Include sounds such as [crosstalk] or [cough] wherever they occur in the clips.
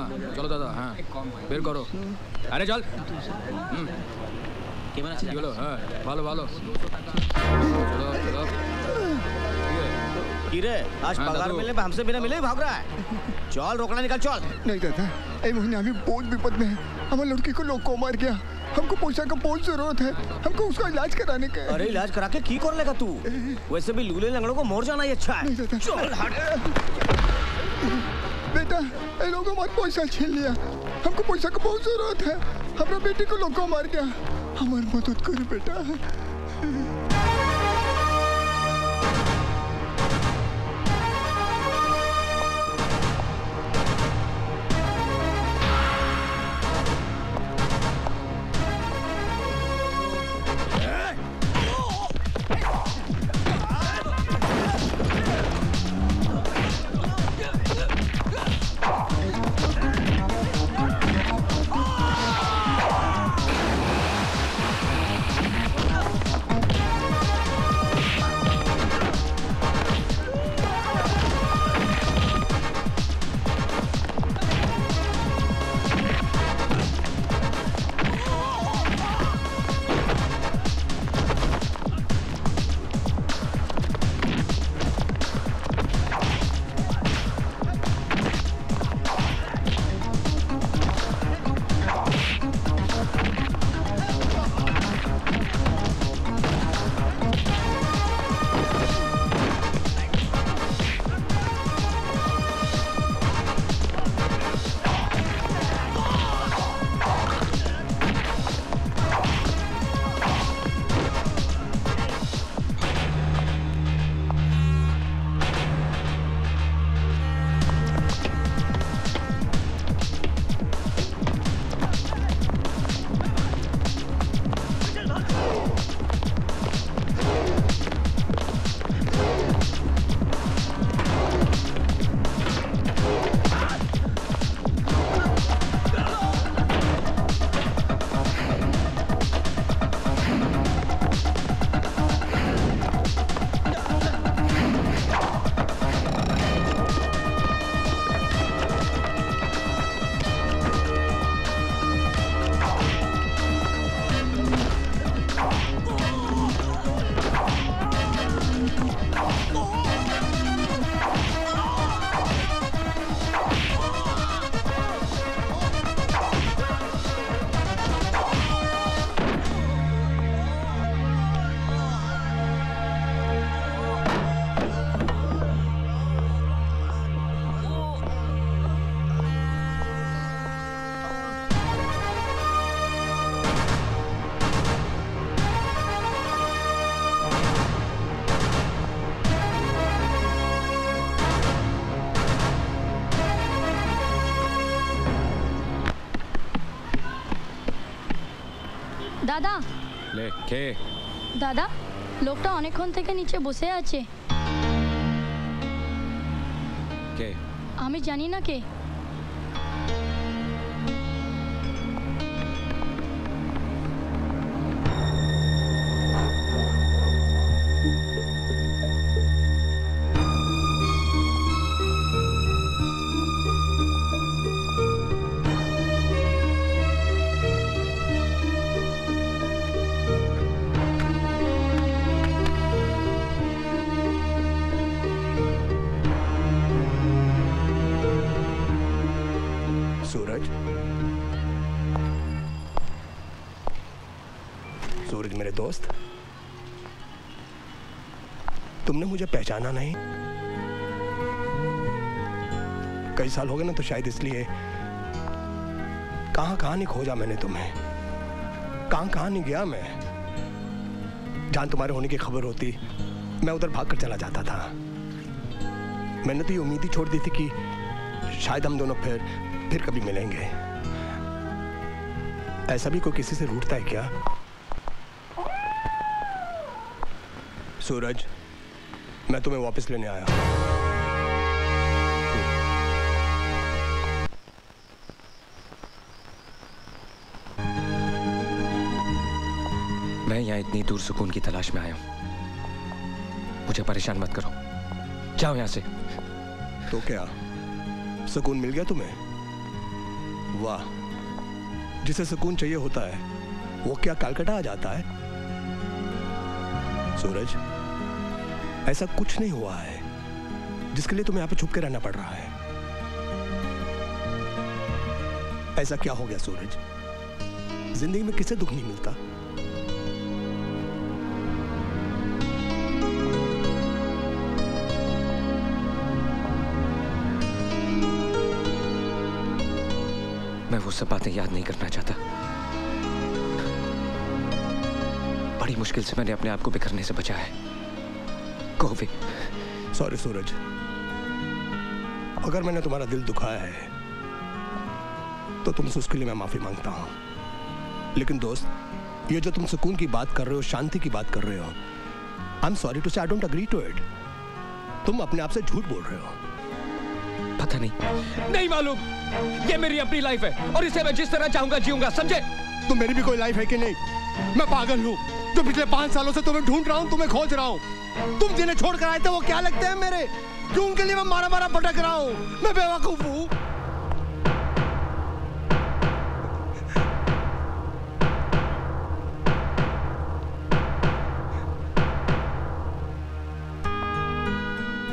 হবে না চলো দাদা হ্যাঁ বের করো আরে চল হুম কেমন আছে কি হলো হ্যাঁ ভালো ভালো চলো চলো कीरे आज हाँ, पगार दादू। मिलने पे हमसे बिना मिले ही भाग रहा है चल रोकना निकल चल नहीं दादा ये महीने अभी बहुत विपद में है हमारे लड़की को लोग को मार गया हमको पैसा का बहुत जरूरत है हमको उसका इलाज कराने का है। अरे इलाज करा के की कर लेगा तू वैसे भी लूले लंगड़ों को मोर जाना ही अच्छा है नहीं दादा चल हट बेटा ये लोगों हमारे पैसा छीन लिया। हमको पैसा का बहुत ज़रूरत है। हमारा बेटी को लोग मार गया हमारी मदद करो बेटा। দাদা। লে কে? দাদা লোকটা অনেকক্ষণ থেকে নিচে বসে আছে। কে? আমি জানি না কে। पहचाना नहीं। कई साल हो गए ना तो शायद इसलिए। कहाँ कहाँ नहीं खोजा मैंने तुम्हें? कहाँ कहाँ नहीं गया मैं? जहाँ तुम्हारे होने की खबर होती। मैं उधर भाग कर चला जाता था। मैंने तो ये उम्मीद ही छोड़ दी थी कि शायद हम दोनों फिर फिर कभी मिलेंगे। ऐसा भी कोई किसी से रूठता है क्या? सूरज मैं तुम्हें वापस लेने आया। मैं यहाँ इतनी दूर सुकून की तलाश में आया हूँ। मुझे परेशान मत करो। जाओ यहाँ से। तो क्या? सुकून मिल गया तुम्हें? वाह। जिसे सुकून चाहिए होता है वो क्या कालकटा आ जाता है? सूरज? ऐसा कुछ नहीं हुआ है, जिसके लिए तुम्हें यहाँ पे छुप के रहना पड़ रहा है। ऐसा क्या हो गया सूरज? ज़िंदगी में किसे दुख नहीं मिलता? मैं वो सब बातें याद नहीं करना चाहता। बड़ी मुश्किल से मैंने अपने आप को बिखरने से बचाया है। भी सॉरी सूरज अगर मैंने तुम्हारा दिल दुखाया है तो तुमसे उसके लिए मैं माफ़ी माँगता हूँ। लेकिन दोस्त ये जो तुम सुकून की बात कर रहे हो शांति की बात कर रहे हो आई am sorry to say I don't agree to it तुम अपने आप से झूठ बोल रहे हो। पता नहीं। नहीं मालूम। ये मेरी अपनी लाइफ है और इसे मैं जिस तरह चाहूँगा जीऊँगा समझे? तो मेरी भी कोई लाइफ है कि नहीं? मैं पागल हूँ। जो पिछले पाँच सालों से तुम्हें ढूंढ रहा हूँ, तुम्हें खोज रहा हूँ। तुम जिन्हें छोड़ कर आए थे, वो क्या लगते हैं मेरे? क्यों उनके लिए मैं मारा मारा भटक रहा हूँ? मैं बेवकूफ़ हूँ।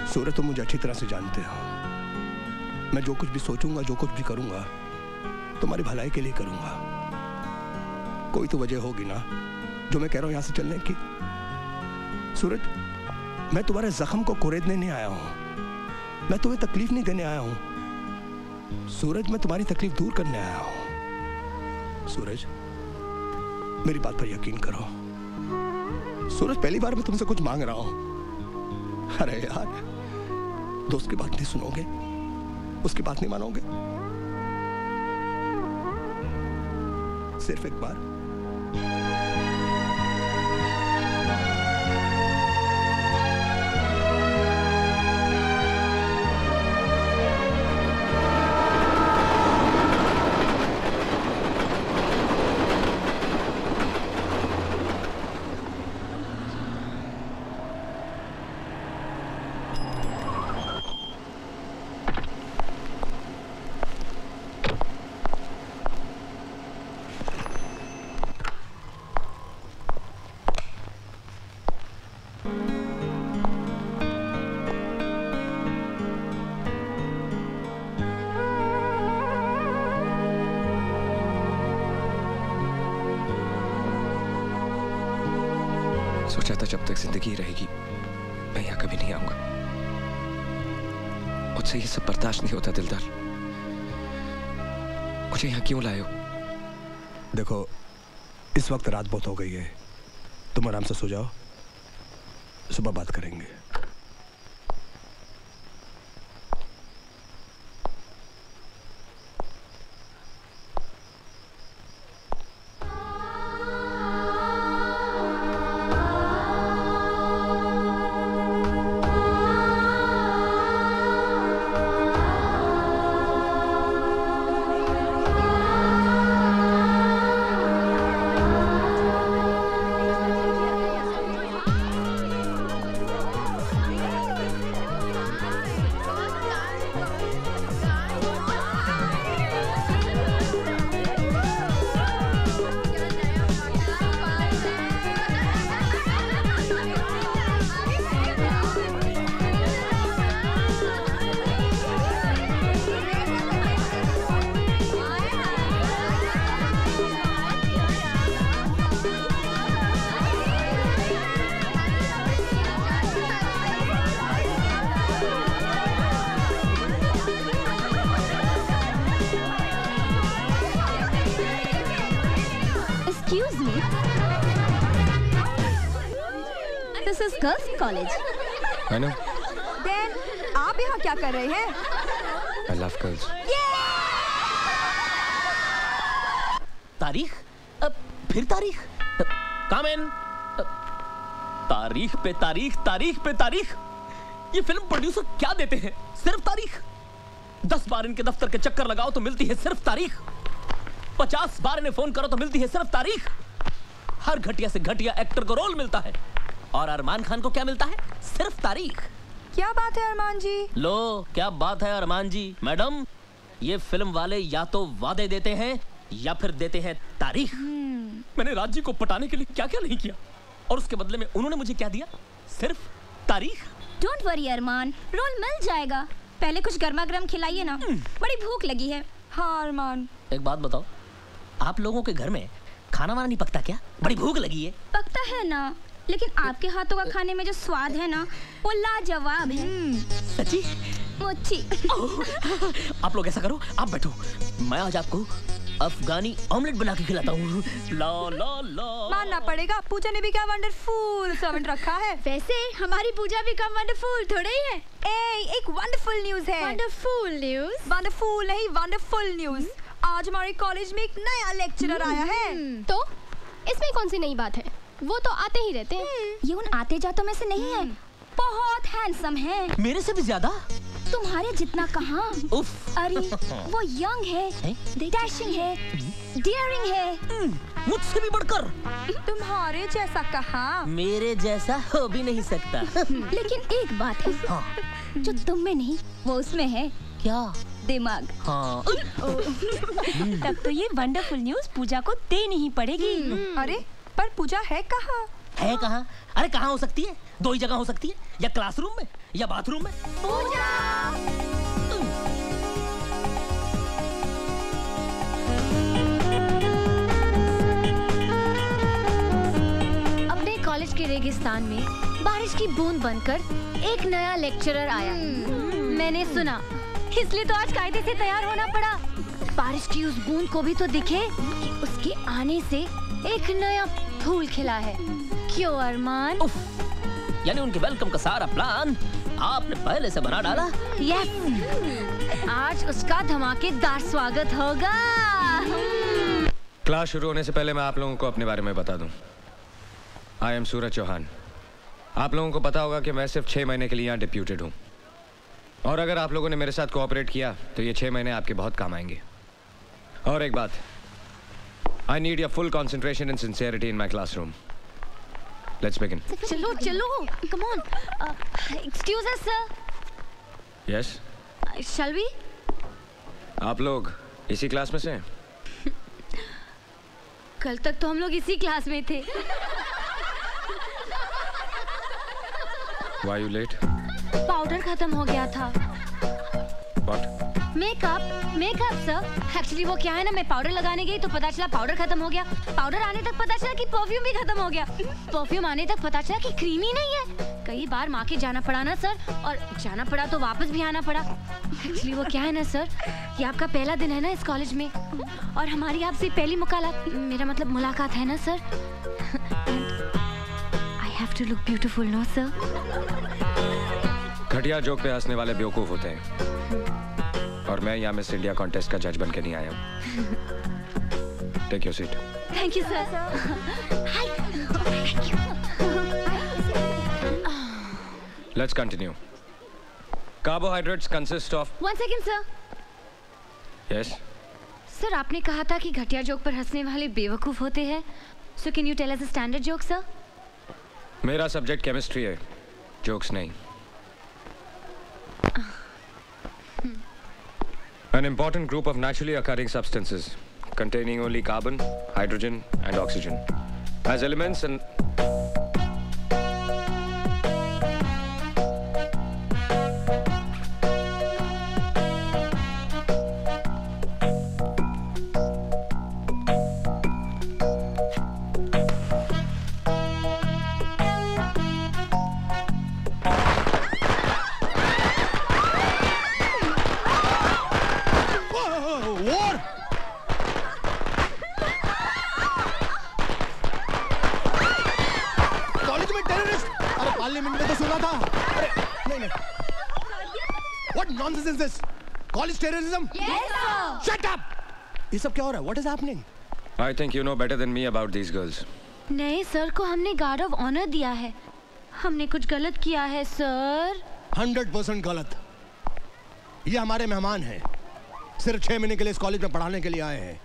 सूरज, तुम मुझे अच्छी तरह से जानते हो। मैं जो कुछ भी सोचूँगा, जो कुछ भी करूँगा, तुम्हारी भलाई के लिए करूँगा। कोई तो वजह होगी ना? जो मैं कह रहा हूँ यहाँ से चलने की। सूरज, मैं तुम्हारे जख्म को कुरेदने नहीं आया हूँ। मैं तुम्हें तकलीफ़ नहीं देने आया हूँ। सूरज, मैं तुम्हारी तकलीफ़ दूर करने आया हूँ। सूरज, मेरी बात पर यकीन करो। सूरज, पहली बार मैं तुमसे कुछ मांग रहा हूँ। अरे यार, दोस्त की बात नहीं सुनोगे? उसकी बात नहीं मानोगे? सिर्फ़ एक बार। ज़िंदगी रहेगी, मैं यहाँ कभी नहीं आऊँगा। मुझसे ये सब बर्दाश्त नहीं होता, दिलदार। मुझे यहाँ क्यों लाए हो? देखो, इस वक्त रात बहुत हो गई है। तुम आराम से सो जाओ। सुबह बात करेंगे। कर रहे हैं? I love girls. तारीख? अब फिर तारीख? कम इन तारीख पे तारीख तारीख पे तारीख। ये फ़िल्म प्रोड्यूसर क्या देते हैं? सिर्फ़ तारीख? दस बार इनके दफ्तर के चक्कर लगाओ तो मिलती है सिर्फ़ तारीख। पचास बार इन्हें फ़ोन करो तो मिलती है सिर्फ़ तारीख। हर घटिया से घटिया एक्टर को रोल मिलता है। और अरमान खान को क्या मिलता है? सिर्फ़ तारीख। क्या बात है अरमान जी? लो क्या बात है अरमान जी? मैडम ये फ़िल्म वाले या तो वादे देते हैं या फिर देते हैं तारीख। मैंने राज्य को पटाने के लिए क्या क्या नहीं किया और उसके बदले में उन्होंने मुझे क्या दिया? सिर्फ़ तारीख। Don't worry Arman. रोल मिल जाएगा। पहले कुछ गर्मा गर्म खिलाइए ना। बड़ी भूख लगी है। हाँ अरमान। एक बात बताओ आप लोगों के घर में खाना वाना नहीं पकता क्या? बड़ी भूख लगी है। पकता है ना। लेकिन आपके हाथों का खाने में जो स्वाद है ना वो लाजवाब है। सच्ची? मुच्छी। आप लोग ऐसा करो आप बैठो। मैं आज आपको अफगानी ऑमलेट बना के खिलाता हूँ। ला ला ला। मानना पड़ेगा पूजा ने भी क्या वंडरफुल सर्वेंट रखा है। वैसे हमारी पूजा भी कम वंडरफुल थोड़े ही है। ए एक वंडरफुल न्यूज़ है। वंडरफुल न्यूज़ वंडरफुल नहीं वंडरफुल न्यूज़ आज हमारे कॉलेज में एक नया लेक्चरर आया है। तो इसमें कौन सी नई बात है? वो तो आते ही रहते हैं। ये उन आते जातों में से नहीं है। बहुत हैंडसम है। मेरे से भी ज़्यादा? तुम्हारे जितना कहा। अरे [laughs] वो यंग है। डैशिंग है। डियरिंग है। मुझसे भी बढ़कर। तुम्हारे जैसा कहाँ। मेरे जैसा हो भी नहीं सकता। [laughs] लेकिन एक बात है। हाँ। जो तुम में नहीं वो उसमें है। क्या? दिमाग। हाँ। [laughs] तब तो ये वंडरफुल न्यूज़ पूजा को देनी ही पड़ेगी। अरे पर पूजा है कहाँ? है कहाँ? अरे कहाँ हो सकती है? दो ही जगह हो सकती है। या क्लासरूम में या बाथरूम में। पूजा! अपने कॉलेज के रेगिस्तान में बारिश की बूंद बनकर एक नया लेक्चरर आया। मैंने सुना इसलिए तो आज कायदे से तैयार होना पड़ा। बारिश की उस बूंद को भी तो दिखे कि उसके आने से एक नया फूल खिला है। क्यों अरमान? यानी उनके वेलकम का सारा प्लान आपने पहले से बना डाला। यस आज उसका धमाकेदार स्वागत होगा। क्लास शुरू होने से पहले मैं आप लोगों को अपने बारे में बता दूँ। आई एम सूरज चौहान आप लोगों को पता होगा कि मैं सिर्फ़ छः महीने के लिए यहाँ डिप्यूटेड हूँ। और अगर आप लोगों ने मेरे साथ कोऑपरेट किया तो ये छः महीने आपके बहुत काम आएँगे। और एक बात I need your full concentration and sincerity in my classroom let's begin चलो चलो come on excuse us sir yes shall we आप लोग इसी क्लास में से हैं? कल तक तो हम लोग इसी क्लास में थे. वाई यू लेट पाउडर खत्म हो गया था. What makeup makeup sir actually वो क्या है ना मैं पाउडर लगाने गई तो पता चला पाउडर खत्म हो गया। पाउडर आने तक पता चला कि परफ्यूम भी खत्म हो गया। परफ्यूम आने तक पता चला कि क्रीम ही नहीं है। कई बार माँ के जाना पड़ा ना सर और जाना पड़ा तो वापस भी आना पड़ा। एक्चुअली वो क्या है ना सर ये आपका पहला दिन है ना इस कॉलेज में। और हमारी आपसे पहली मुकालात मेरा मतलब मुलाकात है ना sir I have to look beautiful no sir घटिया जोक पे हंसने वाले बेवकूफ़ होते हैं। और मैं यहाँ मिस इंडिया कॉन्टेस्ट का जज बन के नहीं आया हूँ। Take your seat thank you sir let's continue carbohydrates consist of one second sir yes sir आपने कहा था कि घटिया जोक पर हंसने वाले बेवकूफ़ होते हैं। So can you tell us a standard joke sir मेरा सब्जेक्ट केमिस्ट्री है। जोक्स नहीं। An important group of naturally occurring substances containing only carbon, hydrogen, and oxygen. As elements and ये सब क्या हो रहा है? What is happening I think you know better than me about these girls. नहीं sir को हमने गार्ड ऑफ़ ऑनर दिया है। हमने कुछ गलत किया है सर। हंड्रेड परसेंट गलत। ये हमारे मेहमान हैं। सिर्फ़ छह महीने के लिए इस कॉलेज में पढ़ाने के लिए आए हैं।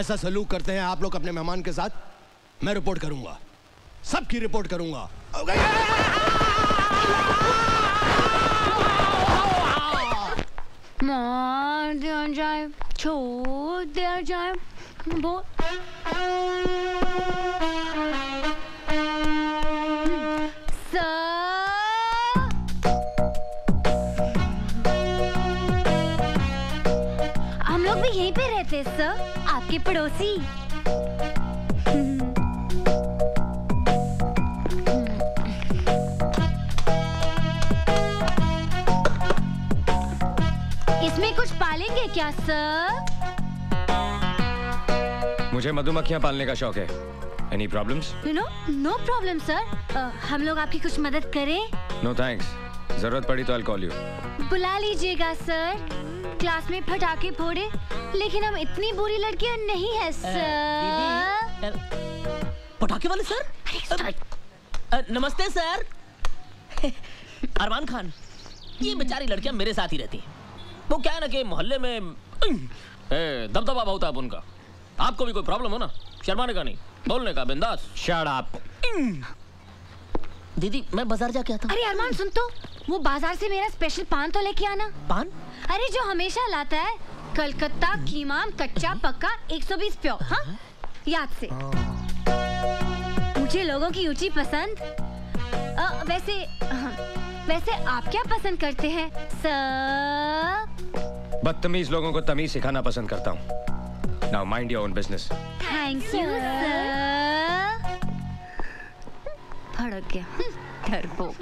ऐसा सलूक करते हैं आप लोग अपने मेहमान के साथ। मैं रिपोर्ट करूँगा। सबकी रिपोर्ट करूँगा। मार दिया जाए छोड़ दिया जाए वो हम लोग भी यहीं पे रहते हैं सर। आपके पड़ोसी। क्या सर मुझे मधुमक्खियाँ पालने का शौक है। Any problems you know no problem sir हम लोग आपकी कुछ मदद करें? नो थैंक्स ज़रूरत पड़ी तो आई कॉल यू बुला लीजिएगा सर क्लास में पटाखे फोड़े लेकिन हम इतनी बुरी लड़कियाँ नहीं है सर पटाखे वाले सर अ, नमस्ते सर [laughs] अरमान खान ये बेचारी लड़कियाँ मेरे साथ ही रहती हैं। वो क्या है ना कि मोहल्ले में दबदबा बहुत है अब उनका। आपको भी कोई प्रॉब्लम हो ना? शर्माने का नहीं। बोलने का बिंदास। शट अप दीदी मैं बाज़ार जाके आता अरे अरमान सुन तो। वो बाज़ार से मेरा स्पेशल पान तो लेके आना। पान? अरे जो हमेशा लाता है कलकत्ता कीमाम कच्चा पक्का 120 प्योर हाँ? याद से। मुझे लोगों की ऊँची पसंद। अ, वैसे वैसे आप क्या पसंद करते हैं? सर? बदतमीज लोगों को तमीज सिखाना पसंद करता हूँ। Now mind your own business thank you sir भड़क गया। डरपोक।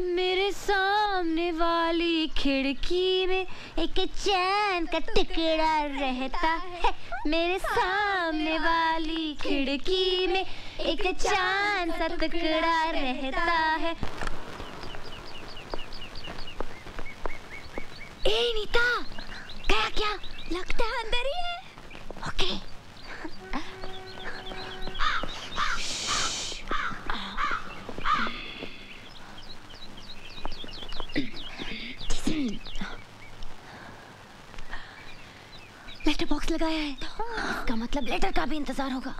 मेरे सामने वाली खिड़की में एक चैन का टुकड़ा रहता है। मेरे सामने वाली खिड़की में एक चाँद सा टुकड़ा रहता है। ए नीता गया क्या लगता है अंदर ही है ओके लेटर बॉक्स लगाया है। इसका मतलब लेटर का भी इंतज़ार होगा।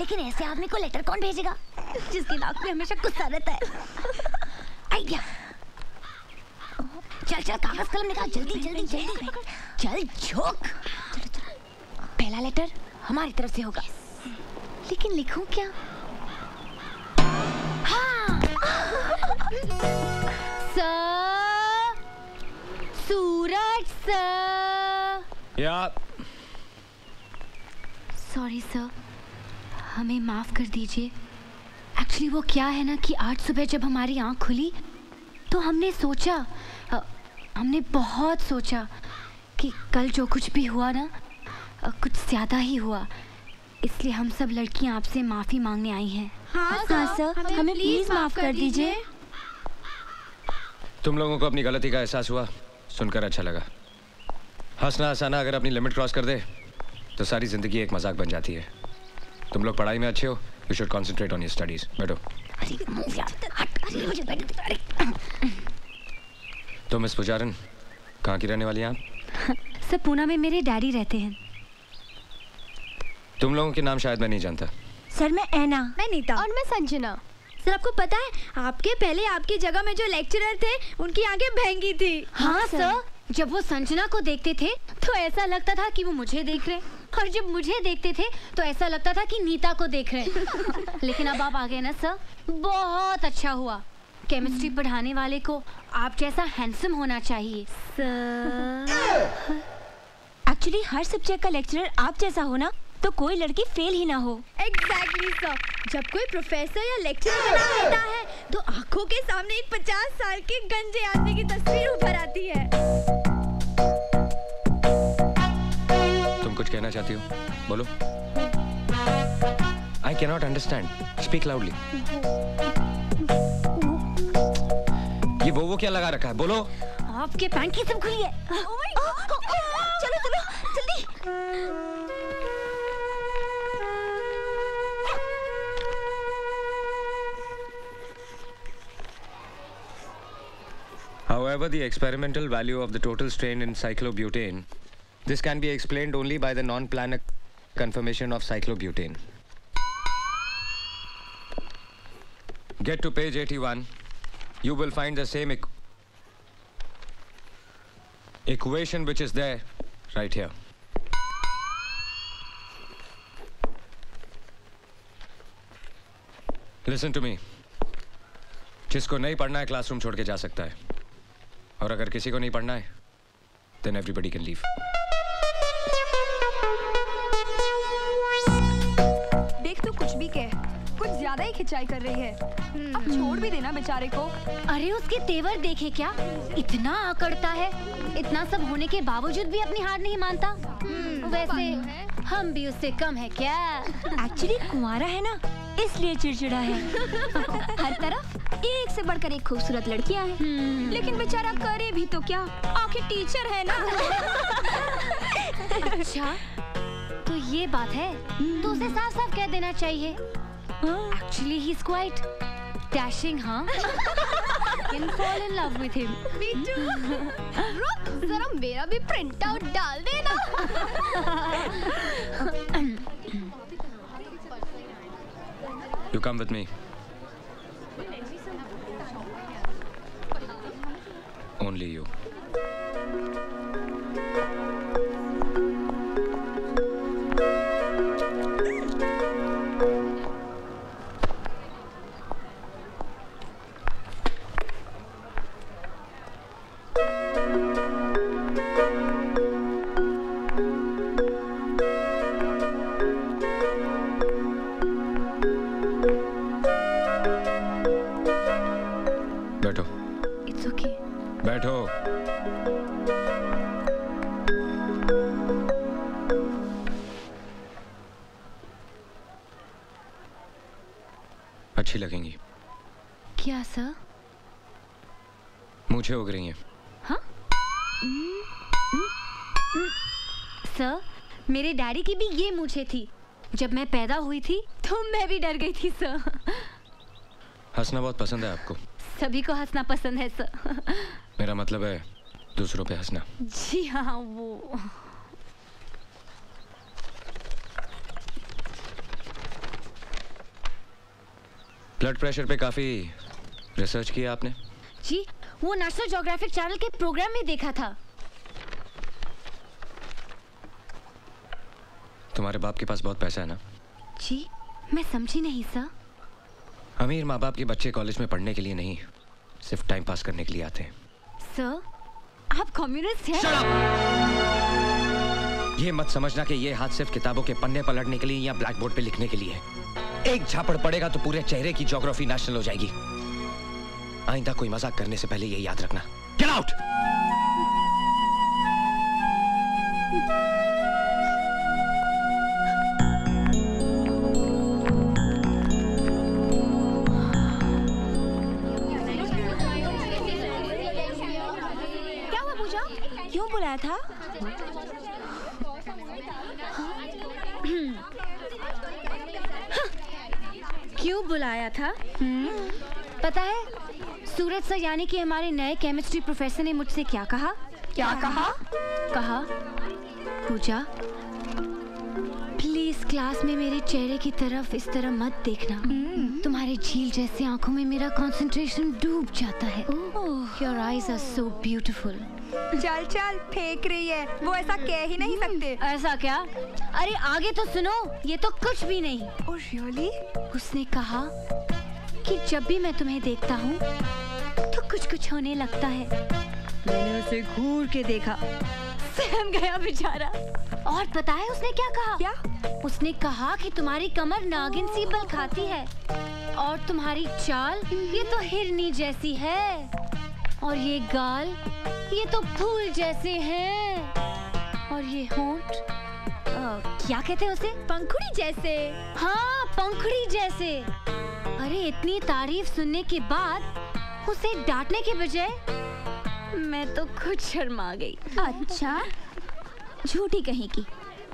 लेकिन ऐसे आदमी को लेटर कौन भेजेगा? जिसकी नाक पे हमेशा गुस्सा रहता है। आइडिया चल चल कागज़ कलम निकाल? जल्दी जल्दी जल्दी चल झोंक। पहला लेटर हमारी तरफ़ से होगा। लेकिन लिखूं क्या? हाँ। सर सूरज सर या। सॉरी सर हमें माफ़ कर दीजिए। एक्चुअली वो क्या है ना कि आज सुबह जब हमारी आँख खुली तो हमने सोचा हमने बहुत सोचा कि कल जो कुछ भी हुआ ना कुछ ज़्यादा ही हुआ। इसलिए हम सब लड़कियाँ आपसे माफ़ी मांगने आई हैं। हाँ सर हमें प्लीज़ माफ़ कर दीजिए। तुम लोगों को अपनी गलती का एहसास हुआ सुनकर अच्छा लगा। हंसना हंसाना अगर अपनी लिमिट क्रॉस कर दे तो सारी ज़िंदगी एक मज़ाक बन जाती है। तुम लोग पढ़ाई में अच्छे हो you should concentrate on your studies बैठो। तो मिस पुजारन कहाँ की रहने वाली हैं आप? [laughs] सर पूना में मेरे डैडी रहते हैं। तुम लोगों के नाम शायद मैं नहीं जानता। सर मैं ऐना। मैं नीता। और मैं संजना। सर आपको पता है आपके पहले आपकी जगह में जो लेक्चरर थे उनकी आँखें भैंगी थी। हाँ सर। जब वो संजना को देखते थे तो ऐसा लगता था कि वो मुझे देख रहे और जब मुझे देखते थे तो ऐसा लगता था कि नीता को देख रहे [laughs] लेकिन अब आप आ गए ना सर? बहुत अच्छा हुआ। केमिस्ट्री पढ़ाने वाले को आप जैसा हैंडसम होना चाहिए सर एक्चुअली हर सब्जेक्ट का लेक्चरर आप जैसा हो ना तो कोई लड़की फेल ही ना हो। एग्जैक्टली exactly, सर जब कोई प्रोफेसर या लेक्चरर बना होता है तो आँखों के सामने एक पचास साल के गंजे आदमी की तस्वीर उभर आती है। तुम कुछ कहना चाहती हो? बोलो। I cannot understand speak loudly ये वो वो क्या लगा रखा है बोलो आपके पैंट की सब खुली है चलो चलो जल्दी However, the experimental value of the total strain in cyclobutane, this can be explained only by the non-planar conformation of cyclobutane. Get to page 81 you will find the same equ- equation which is there right here. Listen to me. जिसको नहीं पढ़ना है classroom छोड़ के जा सकता है और अगर किसी को नहीं पढ़ना है then everybody can leave. ज़्यादा ही खिंचाई कर रही है। अब छोड़ भी देना बेचारे को। अरे उसके तेवर देखे क्या? इतना आकड़ता है। इतना सब होने के बावजूद भी अपनी हार नहीं मानता। वैसे हम भी उससे कम है क्या? एक्चुअली कुंवारा है ना इसलिए चिड़चिड़ा है। [laughs] हर तरफ़ एक से बढ़कर एक खूबसूरत लड़कियाँ हैं। लेकिन बेचारा करे भी तो क्या? आखिर टीचर है ना? [laughs] अच्छा तो ये बात है तो उसे साफ़ साफ़ कह देना चाहिए। Actually he is quite dashing हाँ [laughs] can fall in love with him [laughs] रुक जरा मेरा भी प्रिंट आउट डाल देना You come with me. Only you. अच्छी लगेंगी। क्या सर? मुझे उग रही हैं सर मेरे डैडी की भी ये मूछे थी। जब मैं पैदा हुई थी तो मैं भी डर गई थी सर। हंसना बहुत पसंद है आपको। सभी को हंसना पसंद है सर। मेरा मतलब है दूसरों पे हंसना। जी हाँ वो। ब्लड प्रेशर पे काफ़ी रिसर्च किया आपने। जी वो नेशनल ज्योग्राफिक चैनल के प्रोग्राम में देखा था। तुम्हारे बाप के पास बहुत पैसा है ना? जी मैं समझी नहीं सर। अमीर माँ बाप के बच्चे कॉलेज में पढ़ने के लिए नहीं सिर्फ़ टाइम पास करने के लिए आते हैं। सर आप कम्युनिस्ट हैं। ये मत समझना कि ये हाथ सिर्फ़ किताबों के पन्ने पलटने के लिए या ब्लैक बोर्ड पे लिखने के लिए है। एक झापड़ पड़ेगा तो पूरे चेहरे की ज्योग्राफी नेशनल हो जाएगी। आइंदा कोई मज़ाक करने से पहले ये याद रखना। गेट आउट क्या हुआ पूजा? क्यों बुलाया था? क्यों बुलाया था? पता है सूरज सर यानी कि हमारे नए केमिस्ट्री प्रोफेसर ने मुझसे क्या कहा? क्या कहा? कहा पूजा प्लीज़ क्लास में मेरे चेहरे की तरफ़ इस तरह मत देखना। तुम्हारे झील जैसे आँखों में मेरा कंसंट्रेशन डूब जाता है। Your eyes are so beautiful चल चल फेंक रही है। वो ऐसा कह ही नहीं सकते। ऐसा क्या? अरे आगे तो सुनो ये तो कुछ भी नहीं। ओ रियली उसने कहा कि जब भी मैं तुम्हें देखता हूँ तो कुछ कुछ होने लगता है। मैंने उसे घूर के देखा। सहम गया बेचारा। और पता है उसने क्या कहा? क्या? उसने कहा कि तुम्हारी कमर नागिन सी बल खाती है और तुम्हारी चाल ये तो हिरनी जैसी है। और ये गाल ये तो फूल जैसे हैं। और ये होंठ क्या कहते हैं उसे? पंखुड़ी जैसे। हाँ पंखुड़ी जैसे। अरे इतनी तारीफ़ सुनने के बाद उसे डांटने के बजाय मैं तो खुद शर्मा गई। अच्छा झूठी कहीं की।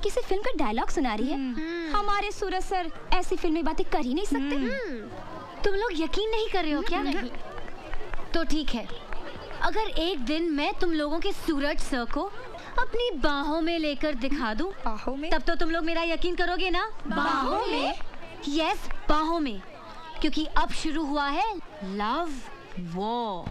किसी फ़िल्म का डायलॉग सुना रही है? हमारे सूरज सर ऐसी फिल्मी बातें कर ही नहीं सकते। तुम लोग यकीन नहीं कर रहे हो क्या? नहीं। तो ठीक है अगर एक दिन मैं तुम लोगों के सूरज सर को अपनी बाहों में लेकर दिखा दूँ बाहों में? तब तो तुम लोग मेरा यकीन करोगे ना? बाहों में? यस बाहों में। क्योंकि अब शुरू हुआ है लव वो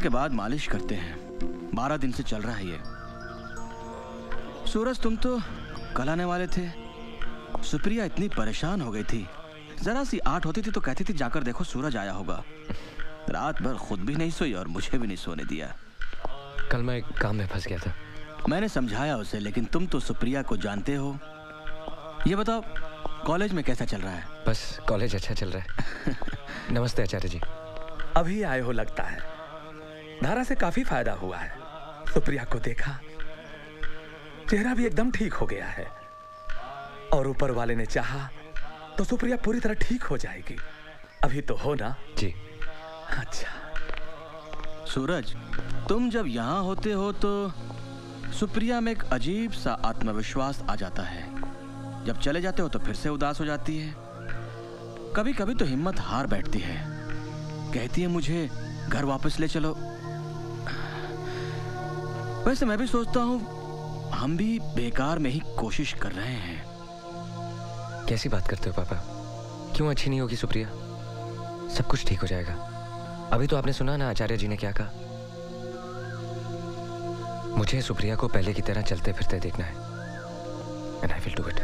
के बाद मालिश करते हैं। बारह दिन से चल रहा है ये। सूरज तुम तो कल आने वाले थे। सुप्रिया इतनी परेशान हो गई थी। जरा सी आठ होती थी तो कहती थी जाकर देखो सूरज आया होगा। रात भर खुद भी नहीं सोई और मुझे भी नहीं सोने दिया। कल मैं एक काम में फंस गया था। मैंने समझाया उसे लेकिन तुम तो सुप्रिया को जानते हो। ये बताओ कॉलेज में कैसा चल रहा है? बस कॉलेज अच्छा चल रहा है। [laughs] नमस्ते आचार्य जी। अभी आए हो लगता है धारा से काफ़ी फ़ायदा हुआ है। सुप्रिया को देखा चेहरा भी एकदम ठीक हो गया है। और ऊपर वाले ने चाहा तो सुप्रिया पूरी तरह ठीक हो जाएगी। अभी तो हो ना? जी। अच्छा। सूरज तुम जब यहाँ होते हो तो सुप्रिया में एक अजीब सा आत्मविश्वास आ जाता है। जब चले जाते हो तो फिर से उदास हो जाती है। कभी कभी तो हिम्मत हार बैठती है। कहती है मुझे घर वापस ले चलो। वैसे मैं भी सोचता हूँ, हम भी बेकार में ही कोशिश कर रहे हैं। कैसी बात करते हो पापा? क्यों अच्छी नहीं होगी सुप्रिया? सब कुछ ठीक हो जाएगा। अभी तो आपने सुना ना आचार्य जी ने क्या कहा? मुझे सुप्रिया को पहले की तरह चलते फिरते देखना है। And I will do it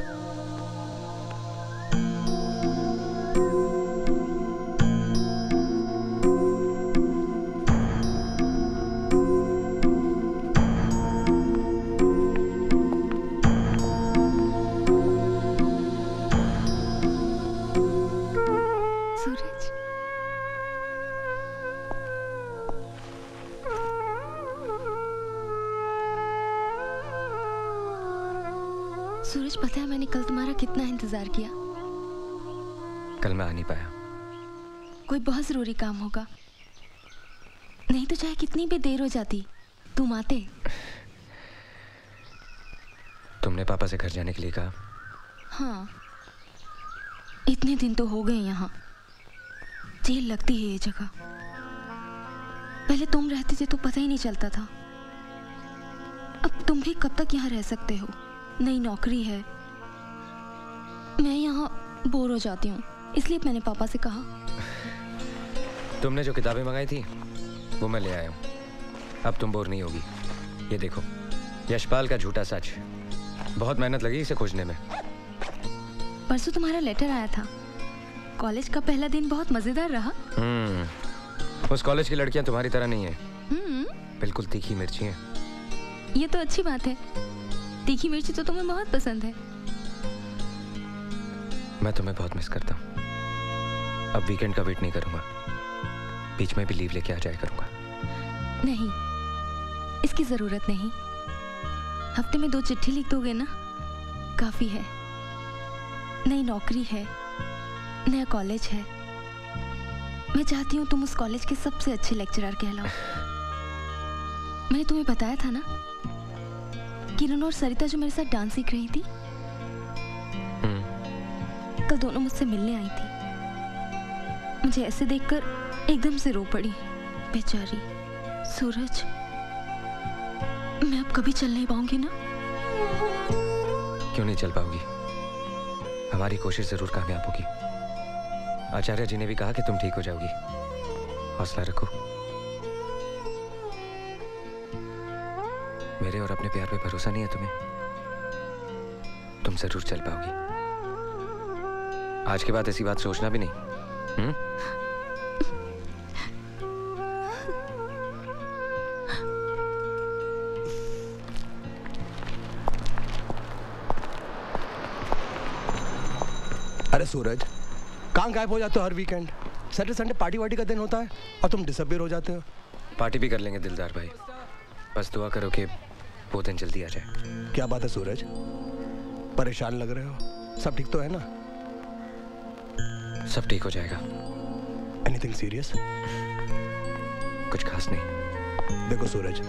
ज़रूरी काम होगा। नहीं तो चाहे कितनी भी देर हो जाती। तुम आते तुमने पापा से घर जाने के लिए कहा? हाँ। इतने दिन तो हो गए यहाँ। जेल लगती है ये जगह। पहले तुम रहते थे तो पता ही नहीं चलता था। अब तुम भी कब तक यहाँ रह सकते हो? नई नौकरी है। मैं यहाँ बोर हो जाती हूँ। इसलिए मैंने पापा से कहा। तुमने जो किताबें मंगाई थी वो मैं ले आया हूँ। अब तुम बोर नहीं होगी। ये देखो यशपाल का झूठा सच। बहुत मेहनत लगी इसे खोजने में। परसों तुम्हारा लेटर आया था। कॉलेज का पहला दिन बहुत मज़ेदार रहा। हम्म उस कॉलेज की लड़कियाँ तुम्हारी तरह नहीं है। हम्म। बिल्कुल तीखी मिर्ची हैं। ये तो अच्छी बात है। तीखी मिर्ची तो तुम्हें बहुत पसंद है। मैं तुम्हें बहुत मिस करता हूँ। अब वीकेंड का वेट नहीं करूँगा। बीच में भी लीव लेके आ जाया करूँगा। नहीं इसकी ज़रूरत नहीं। हफ़्ते में दो चिट्ठी लिख दोगे ना? काफ़ी है। नई नौकरी है नया कॉलेज है। मैं चाहती हूँ तुम उस कॉलेज के सबसे अच्छे लेक्चरर कहलाओ। [laughs] मैंने तुम्हें बताया था ना किरण और सरिता जो मेरे साथ डांस सीख रही थी? कल दोनों मुझसे मिलने आई थी। मुझे ऐसे देखकर एकदम से रो पड़ी। बेचारी, सूरज, मैं अब कभी चल नहीं पाऊँगी ना? क्यों नहीं चल पाऊँगी? हमारी कोशिश ज़रूर कामयाब होगी। आचार्य जी ने भी कहा कि तुम ठीक हो जाओगी। हौसला रखो। मेरे और अपने प्यार पे भरोसा नहीं है तुम्हें। तुम ज़रूर चल पाओगी। आज के बाद ऐसी बात सोचना भी नहीं। हम्म? अरे सूरज। कहाँ गायब हो जाते हो हर वीकेंड सैटरडे संडे पार्टी वार्टी का दिन होता है और तुम डिसअपियर हो जाते हो। पार्टी भी कर लेंगे दिलदार भाई। बस दुआ करो कि वो दिन जल्दी आ जाए। क्या बात है सूरज? परेशान लग रहे हो? सब ठीक तो है ना? सब ठीक हो जाएगा। एनीथिंग सीरियस कुछ खास नहीं। देखो सूरज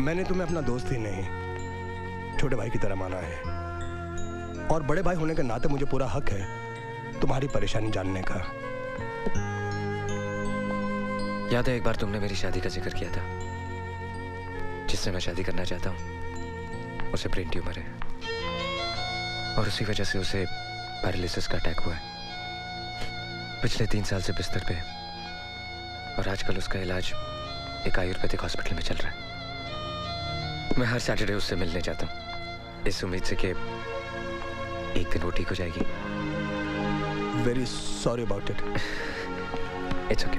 मैंने तुम्हें अपना दोस्त ही नहीं छोटे भाई की तरह माना है। और बड़े भाई होने के नाते मुझे पूरा हक है तुम्हारी परेशानी जानने का। याद है एक बार तुमने मेरी शादी का ज़िक्र किया था, जिससे मैं शादी करना चाहता हूँ। उसे ब्रेन ट्यूमर है। और उसी वजह से उसे पैरालिसिस का अटैक हुआ है। पिछले तीन साल से बिस्तर पे है। और आजकल उसका इलाज एक आयुर्वेदिक हॉस्पिटल में चल रहा है। मैं हर सैटरडे उससे मिलने जाता हूँ। इस उम्मीद से कि एक दिन वो ठीक हो जाएगी। Very sorry about it it's okay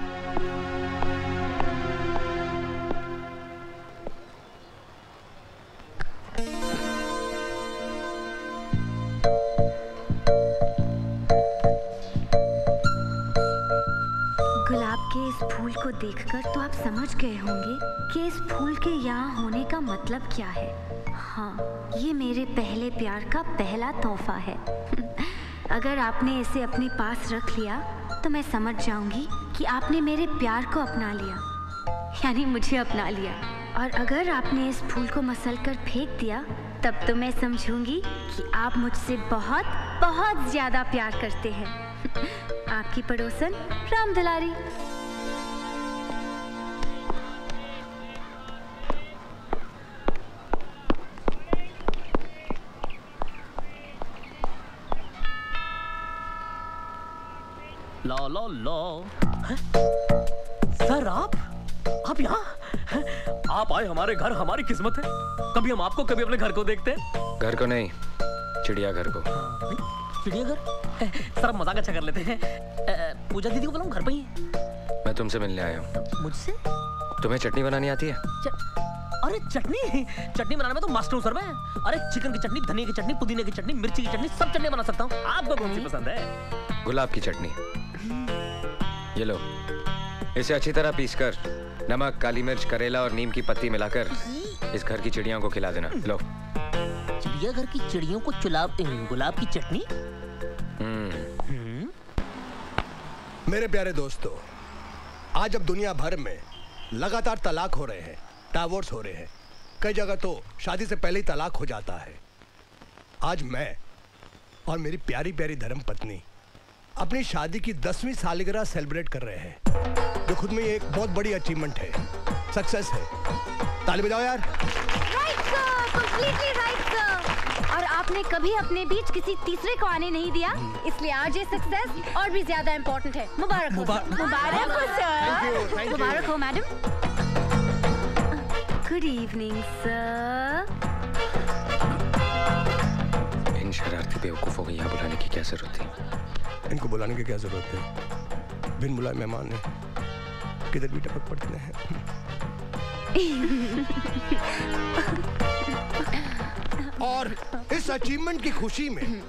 समझ गए होंगे कि इस फूल के यहाँ होने का मतलब क्या है। हाँ ये मेरे पहले प्यार का पहला तोहफा है। [laughs] अगर आपने इसे अपने पास रख लिया तो मैं समझ जाऊँगी कि आपने मेरे प्यार को अपना लिया। यानी मुझे अपना लिया। और अगर आपने इस फूल को मसल कर फेंक दिया, तब तो मैं समझूँगी कि आप मुझसे बहुत बहुत ज़्यादा प्यार करते हैं। [laughs] आपकी पड़ोसन राम दुलारी। ला ला ला। हैं? सर आप? आप यहाँ? आप आए हमारे घर हमारी किस्मत है। कभी हम आपको कभी अपने घर को देखते हैं। घर को नहीं चिड़ियाघर को। चिड़ियाघर सर आप मज़ाक अच्छा कर लेते हैं। पूजा दीदी को बुलाऊं घर पे ही मैं तुमसे मिलने आया हूँ। मुझसे? तुम्हें चटनी बनानी आती है? च- अरे चटनी? चटनी बनाने में तो मास्टर हूँ सर मैं। अरे चिकन की चटनी धनिया की चटनी पुदीने की चटनी मिर्ची की चटनी सब चटनी बना सकता हूँ। आपको कौन सी पसंद है? गुलाब की चटनी। ये लो। इसे अच्छी तरह पीसकर नमक काली मिर्च करेला और नीम की पत्ती मिलाकर इस घर की चिड़ियों को खिला देना। लो। चिड़िया घर की चिड़ियों को चुलाब गुलाब की चटनी? हम्म। मेरे प्यारे दोस्तों आज अब दुनिया भर में लगातार तलाक हो रहे हैं डावोर्स हो रहे हैं। कई जगह तो शादी से पहले ही तलाक हो जाता है। आज मैं और मेरी प्यारी प्यारी धर्म पत्नी अपनी शादी की दसवीं सालगिरह सेलिब्रेट कर रहे हैं। जो खुद में ये एक बहुत बड़ी अचीवमेंट है। सक्सेस है। ताली बजाओ यार। और आपने कभी अपने बीच किसी तीसरे को आने नहीं दिया? इसलिए आज ये सक्सेस और भी ज़्यादा इम्पोर्टेंट है। मुबारक हो मुबारक। हो सर मुबारक हो मैडम गुड इवनिंग सर इन शरारती बेवकूफ़ों को यहाँ बुलाने की क्या ज़रूरत थी? इनको बुलाने की क्या ज़रूरत है? बिन बुलाए मेहमान है। किधर भी टपक पड़ते हैं। और इस अचीवमेंट की खुशी में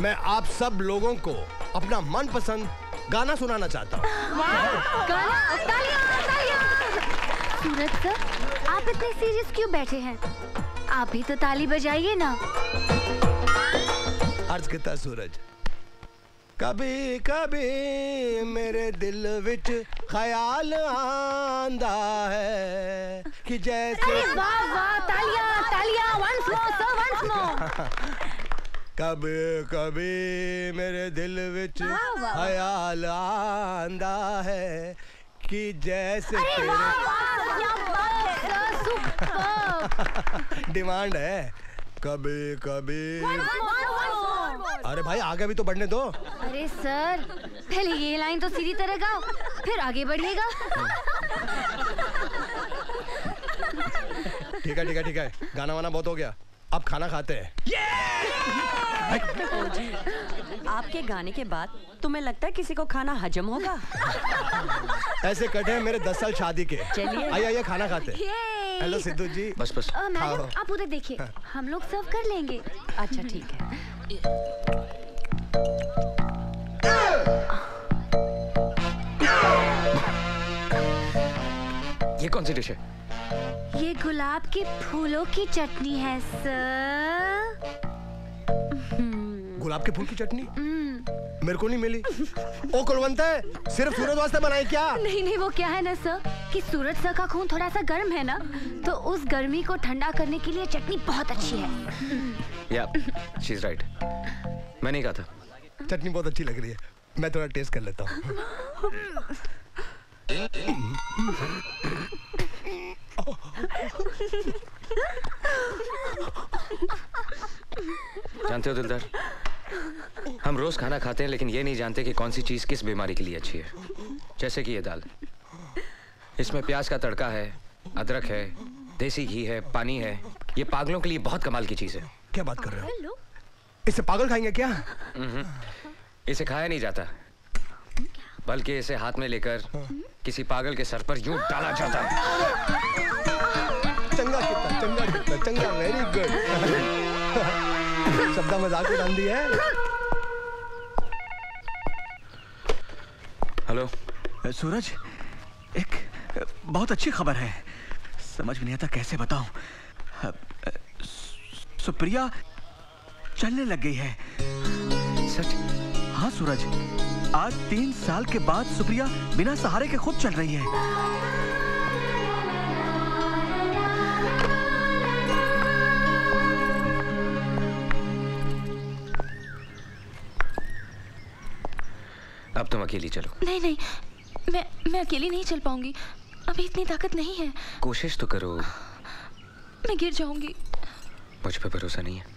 मैं आप सब लोगों को अपना मनपसंद गाना सुनाना चाहता हूँ। गाना तालियाँ तालियाँ! सूरज सर आप इतने सीरियस क्यों बैठे हैं? आप ही तो ताली बजाइए ना। अर्ज़ किता सूरज कभी कभी मेरे दिल विच ख्याल आंदा है कि जैसे वाह वाह तालियाँ तालियाँ वंस मोर वंस मोर कभी कभी मेरे दिल विच। ख्याल आंदा है कि जैसे अरे वाह वाह क्या बात है सर सुपर डिमांड है। कभी कभी अरे भाई आगे भी तो बढ़ने दो। अरे सर पहले ये लाइन तो सीधी तरह गाओ फिर आगे बढ़िएगा। ठीक है ठीक है ठीक है। गाना वाना बहुत हो गया। अब खाना खाते हैं। आपके गाने के बाद तुम्हें लगता है किसी को खाना हजम होगा? ऐसे कटे हैं मेरे दस साल शादी के। चलिए। आइए आइए खाना खाते हैं। हेलो सिद्धू जी। बस बस। खाओ। आप उधर देखिए। हम लोग सर्व कर लेंगे। अच्छा ठीक है। ये कौन सी डिश है? ये गुलाब के फूलों की चटनी है सर। गुलाब के फूल की चटनी? हम्म, मेरे को नहीं मिली। ओ कुलवंत है सिर्फ़ सूरज वास्ते बनाई क्या? नहीं नहीं वो क्या है ना सर? कि सूरज सर का खून थोड़ा सा गर्म है ना तो उस गर्मी को ठंडा करने के लिए चटनी बहुत अच्छी है। या शी इज़ राइट मैं नहीं कहा था चटनी बहुत अच्छी लग रही है। मैं थोड़ा टेस्ट कर लेता हूँ। [laughs] जानते हो दिलदार? हम रोज खाना खाते हैं लेकिन ये नहीं जानते कि कौन सी चीज़ किस बीमारी के लिए अच्छी है। जैसे कि ये दाल। इसमें प्याज का तड़का है अदरक है देसी घी है पानी है। ये पागलों के लिए बहुत कमाल की चीज़ है। क्या बात कर रहे हो? इसे पागल खाएँगे क्या? हम्म। इसे खाया नहीं जाता। बल्कि इसे हाथ में लेकर किसी पागल के सर पर यूँ डाला जाता। है चंगा चंगा वेरी गुड शब्दा मज़ाक उड़ान दी है। हेलो सूरज एक बहुत अच्छी खबर है। समझ में नहीं आता कैसे बताऊँ। सु- सुप्रिया चलने लग गई है। सच? हाँ सूरज। आज तीन साल के बाद सुप्रिया बिना सहारे के खुद चल रही है। अब तुम अकेली चलो। नहीं नहीं मैं मैं अकेली नहीं चल पाऊँगी। अभी इतनी ताकत नहीं है। कोशिश तो करो। मैं गिर जाऊँगी। मुझ पर भरोसा नहीं है।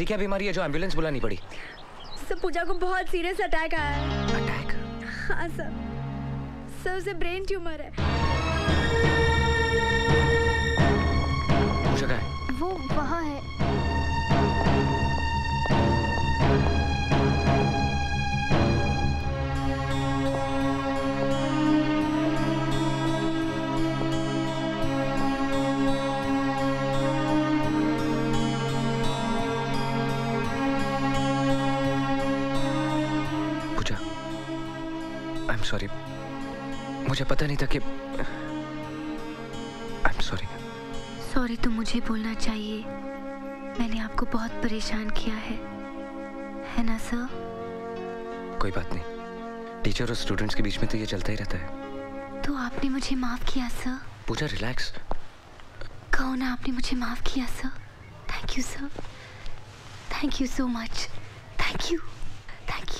ऐसी क्या बीमारी है जो एंबुलेंस बुलानी पड़ी। सर पूजा को बहुत सीरियस अटैक आया है। अटैक हाँ सर सर उसे ब्रेन ट्यूमर है। पूजा का है? वो वहाँ नहीं था कि आई एम सॉरी सॉरी तो मुझे बोलना चाहिए। मैंने आपको बहुत परेशान किया है। है ना सर कोई बात नहीं। टीचर और स्टूडेंट्स के बीच में तो ये चलता ही रहता है। तो आपने मुझे माफ़ किया सर पूजा रिलैक्स कहो ना आपने मुझे माफ़ किया sir thank you sir thank you so much thank you thank you ये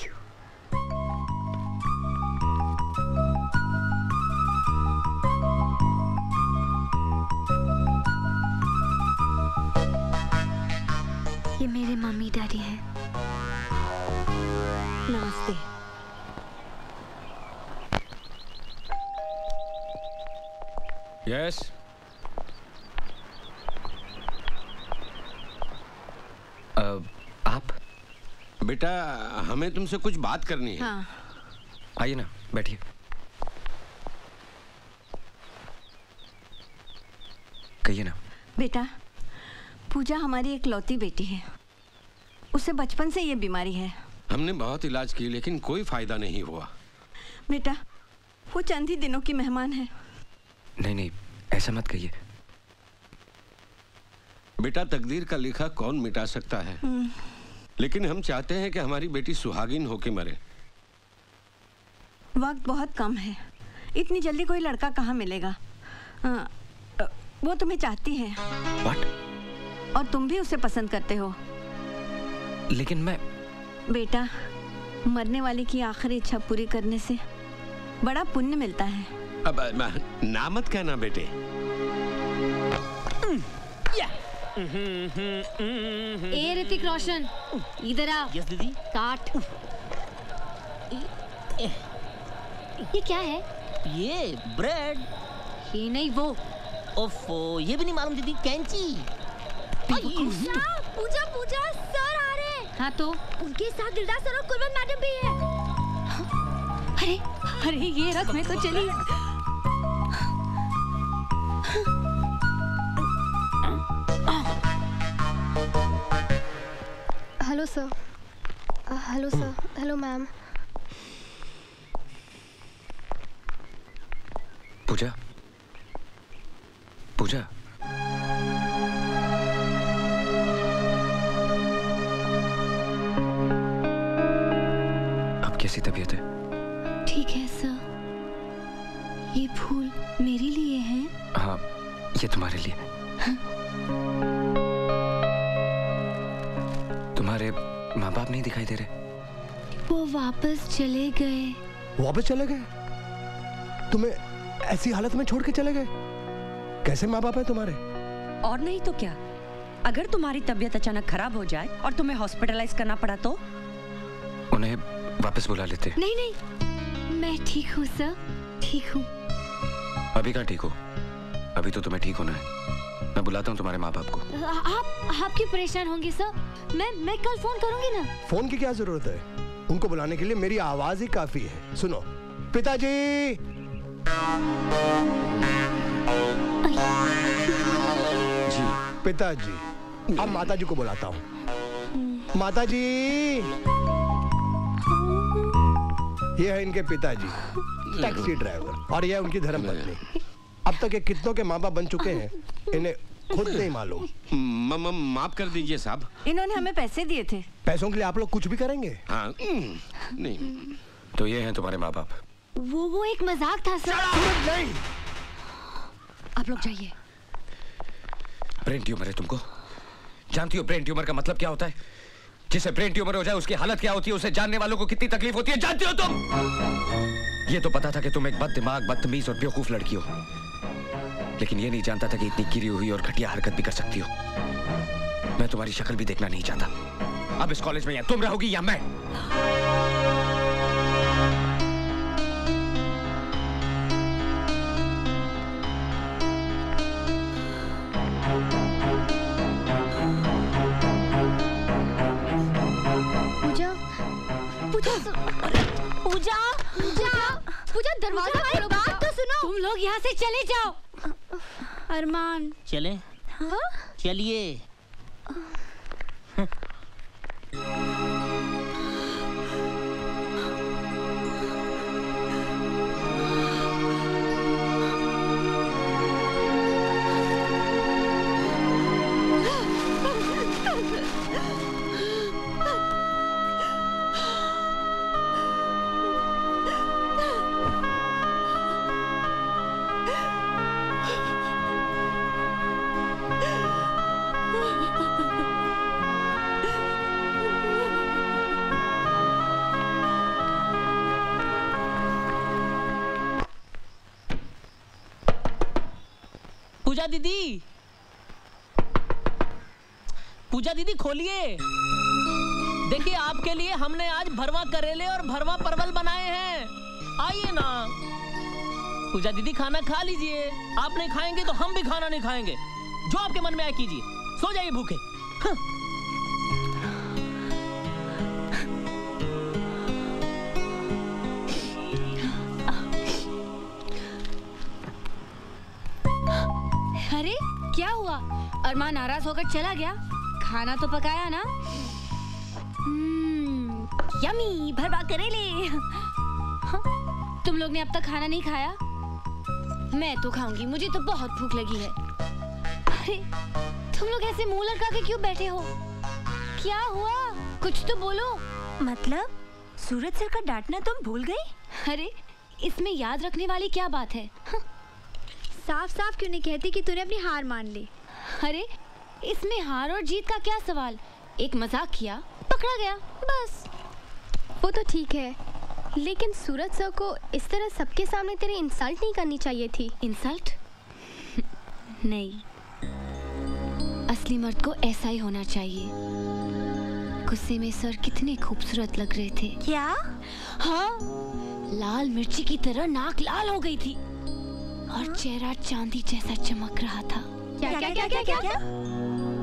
यस आप? बेटा हमें तुमसे कुछ बात करनी है। हाँ। आइए ना बैठिए। कहिए ना। बेटा पूजा हमारी एक लौती बेटी है। उसे बचपन से ये बीमारी है। हमने बहुत इलाज की लेकिन कोई फ़ायदा नहीं हुआ। बेटा वो चंद ही दिनों की मेहमान है। नहीं नहीं ऐसा मत कहिए। बेटा तकदीर का लिखा कौन मिटा सकता है? हम्म, लेकिन हम चाहते हैं कि हमारी बेटी सुहागिन होके मरे। वक्त बहुत कम है। इतनी जल्दी कोई लड़का कहाँ मिलेगा? अ, वो तुम्हें चाहती है। What? और तुम भी उसे पसंद करते हो। लेकिन मैं बेटा मरने वाले की आखिरी इच्छा पूरी करने से बड़ा पुण्य मिलता है। अब अ, म- ना मत कहना बेटे। ए ऋतिक रोशन इधर आ यस दीदी। काट। ये क्या है? ये ब्रेड। ये नहीं वो। ओफो ये भी नहीं मालूम दीदी कैंची। पूजा पूजा पूजा सर आ रहे हैं। हाँ तो? उनके साथ दिलदार सर और कुलवंत मैडम भी है। अरे अरे ये रख मैं तो चली। Hello sir hello sir hello ma'am Pooja. Pooja. अब कैसी तबीयत है? ठीक है सर ये फूल मेरे लिए हैं। हाँ ये तुम्हारे लिए। नहीं दिखाई दे रहे। वो वापस चले गए। वापस चले गए? तुम्हें ऐसी हालत में छोड़ के चले गए? कैसे माँ बाप है तुम्हारे? और नहीं तो क्या? अगर तुम्हारी तबीयत अचानक खराब हो जाए और तुम्हें हॉस्पिटलाइज करना पड़ा तो? उन्हें वापस बुला लेते। नहीं नहीं। मैं ठीक हूँ सर। ठीक हूँ। अभी कहाँ ठीक हो? अभी तो तुम्हें ठीक होना है। मैं बुलाता हूँ तुम्हारे माँ बाप को। आ- आप आप क्यों परेशान होंगे सर? मैं मैं कल फ़ोन करूँगी ना। फ़ोन की क्या ज़रूरत है? उनको बुलाने के लिए मेरी आवाज़ ही काफ़ी है। सुनो। पिताजी! जी, पिताजी। अब माता जी को बुलाता हूँ। माता जी ये है इनके पिताजी, टैक्सी ड्राइवर, और यह उनकी धर्मपत्नी। अब तक ये कितनों के माँ बाप बन चुके हैं, इन्हें खुद नहीं मालूम। म- म- माफ़ कर दीजिए साहब। इन्होंने हमें पैसे दिए थे। पैसों के लिए आप लोग कुछ भी करेंगे? हाँ हम्म, नहीं तो ये हैं तुम्हारे माँ बाप वो वो एक मज़ाक था सर। नहीं! आप लोग जाइए। ब्रेन ट्यूमर है तुमको? जानती हो ब्रेन ट्यूमर का मतलब क्या होता है? जिसे ब्रेन ट्यूमर हो जाए उसकी हालत क्या होती है? उसे जानने वालों को कितनी तकलीफ़ होती है? जानती हो तुम? ये तो पता था कि तुम एक बद दिमाग बदतमीज और बेवकूफ़ लड़की हो। लेकिन ये नहीं जानता था कि इतनी गिरी हुई और घटिया हरकत भी कर सकती हो। मैं तुम्हारी शक्ल भी देखना नहीं चाहता। अब इस कॉलेज में या तुम रहोगी या मैं। पूजा पूजा पूजा पूजा पूजा दरवाज़ा खोलो। बात तो सुनो। तुम लोग यहाँ से चले जाओ। अरमान। चले। चलिए। पूजा दीदी, खोलिए। देखिए, आपके लिए हमने आज भरवा करेले और भरवा परवल बनाए हैं। आइए ना। पूजा दीदी, खाना खा लीजिए। आप नहीं खाएँगे तो हम भी खाना नहीं खाएँगे। जो आपके मन में आए, कीजिए। सो जाइए भूखे। हाँ। अरे, क्या हुआ? अरमान नाराज़ होकर चला गया। खाना तो पकाया ना? यमी भरवा करेले। हाँ, तुम लोग ने अब तक खाना नहीं खाया? मैं तो खाऊँगी मुझे तो बहुत भूख लगी है। अरे तुम लोग ऐसे मुँह लटका के क्यों बैठे हो? क्या हुआ? कुछ तो बोलो। मतलब सूरज सर का डांटना तुम भूल गई? अरे इसमें याद रखने वाली क्या बात है? साफ़ साफ़ क्यों नहीं कहती कि तूने अपनी हार मान ली? अरे इसमें हार और जीत का क्या सवाल? एक मज़ाक किया पकड़ा गया बस। वो तो ठीक है लेकिन सूरज सर को इस तरह सबके सामने तेरी इंसल्ट नहीं करनी चाहिए थी। इंसल्ट [laughs] नहीं। असली मर्द को ऐसा ही होना चाहिए। गुस्से में सर कितने खूबसूरत लग रहे थे। क्या? हाँ लाल मिर्ची की तरह नाक लाल हो गई थी। और चेहरा चांदी जैसा चमक रहा था। क्या क्या क्या क्या क्या, क्या? पूजा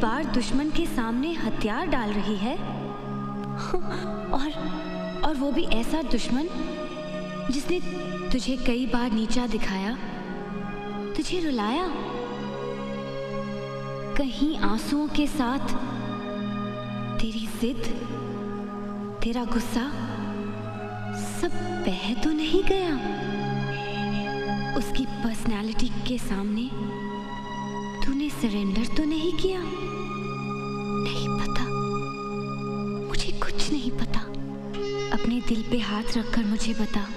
बार दुश्मन के सामने हथियार डाल रही है? [laughs] और और वो भी ऐसा दुश्मन, जिसने तुझे कई बार नीचा दिखाया, तुझे रुलाया? कहीं आंसुओं के साथ तेरी जिद, तेरा गुस्सा सब बह तो नहीं गया? उसकी पर्सनालिटी के सामने तूने सरेंडर तो नहीं किया? नहीं पता। मुझे कुछ नहीं पता। अपने दिल पे हाथ रखकर मुझे बता।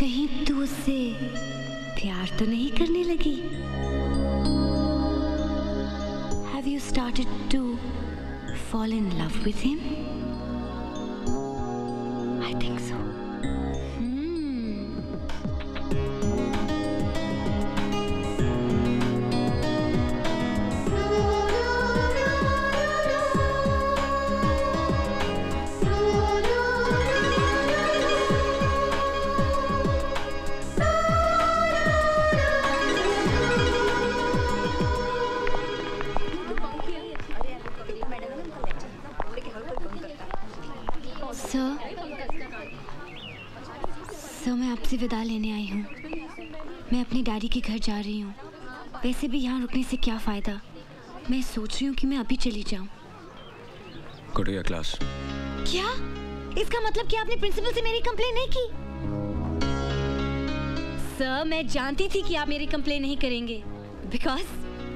कहीं तू उससे प्यार तो नहीं करने लगी? Have you started to fall in love with him? I think so. के घर जा रही हूँ। वैसे भी यहाँ रुकने से क्या फ़ायदा? मैं सोच रही हूँ कि मैं अभी चली जाऊँ। क्लास क्या? इसका मतलब कि आपने प्रिंसिपल से मेरी कंप्लेन नहीं की? सर मैं जानती थी कि आप मेरी कंप्लेन नहीं करेंगे। बिकॉज़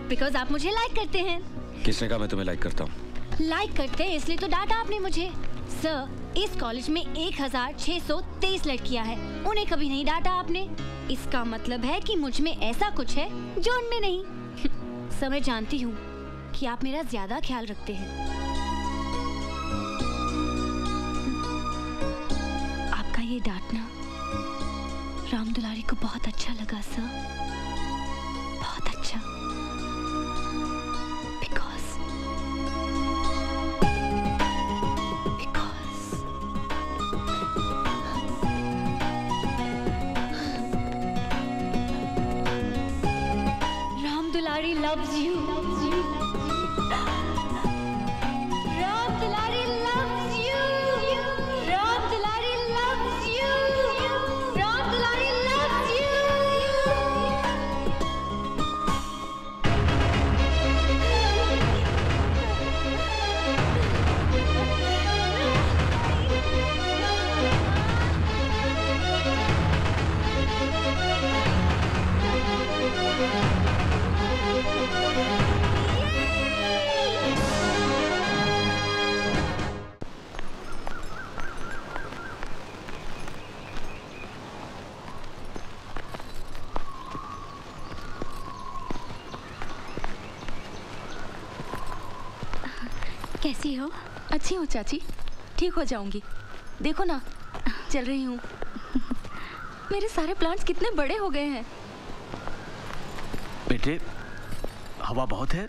बिकॉज़ आप मुझे लाइक करते हैं। किसने कहा मैं तुम्हें लाइक करता हूँ? लाइक करते हैं इसलिए तो डांटा आपने मुझे। सर इस कॉलेज में 1623 लड़कियाँ हैं। उन्हें कभी नहीं डांटा आपने। इसका मतलब है कि मुझमें ऐसा कुछ है जो उनमें नहीं। [laughs] मैं जानती हूँ कि आप मेरा ज़्यादा ख्याल रखते हैं। आपका ये डांटना राम दुलारी को बहुत अच्छा लगा, sir. Dulari loves you. Ram Dulari अच्छी हूँ चाची। ठीक हो जाऊँगी। देखो ना चल रही हूँ। मेरे सारे प्लांट्स कितने बड़े हो गए हैं। बेटे हवा बहुत है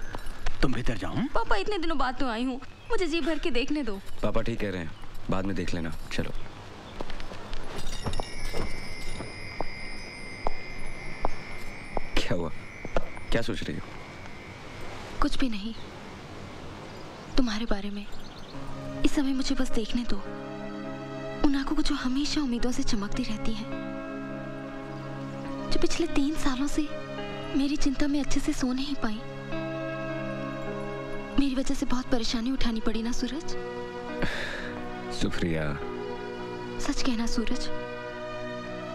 तुम भीतर जाओ? पापा इतने दिनों बाद तो आई हूँ। मुझे जी भर के देखने दो। पापा ठीक कह रहे हैं। बाद में देख लेना। चलो। क्या हुआ? क्या सोच रही हो? कुछ भी नहीं। तुम्हारे बारे में। समय मुझे बस देखने दो। उन आँखों को जो हमेशा उम्मीदों से चमकती रहती है जो पिछले तीन सालों से मेरी चिंता में अच्छे से सो नहीं पाई। मेरी वजह से बहुत परेशानी उठानी पड़ी ना सूरज? सुप्रिया सच कहना सूरज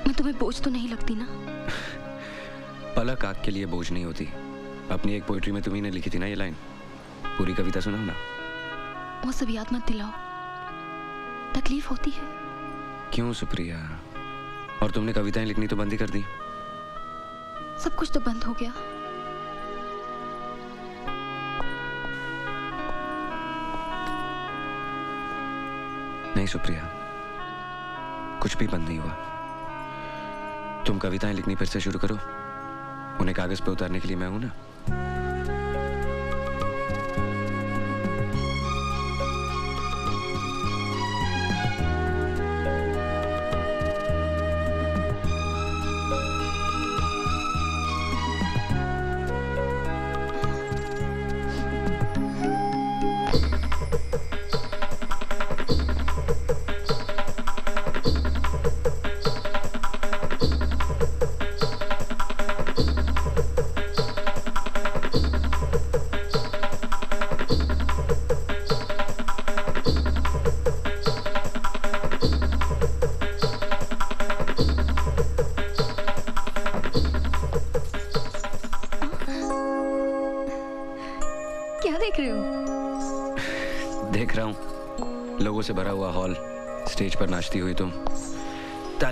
मैं तुम्हें बोझ तो नहीं लगती ना? पलक आग के लिए बोझ नहीं होती। अपनी एक पोइट्री में तुम्ही ने लिखी थी ना ये लाइन? पूरी कविता सुनाओ ना वो सब याद मत दिलाओ। तकलीफ़ होती है। क्यों सुप्रिया? और तुमने कविताएँ लिखनी तो बंद ही कर दी। सब कुछ तो बंद हो गया। नहीं सुप्रिया कुछ भी बंद नहीं हुआ। तुम कविताएँ लिखनी फिर से शुरू करो। उन्हें कागज़ पर उतारने के लिए मैं हूँ ना।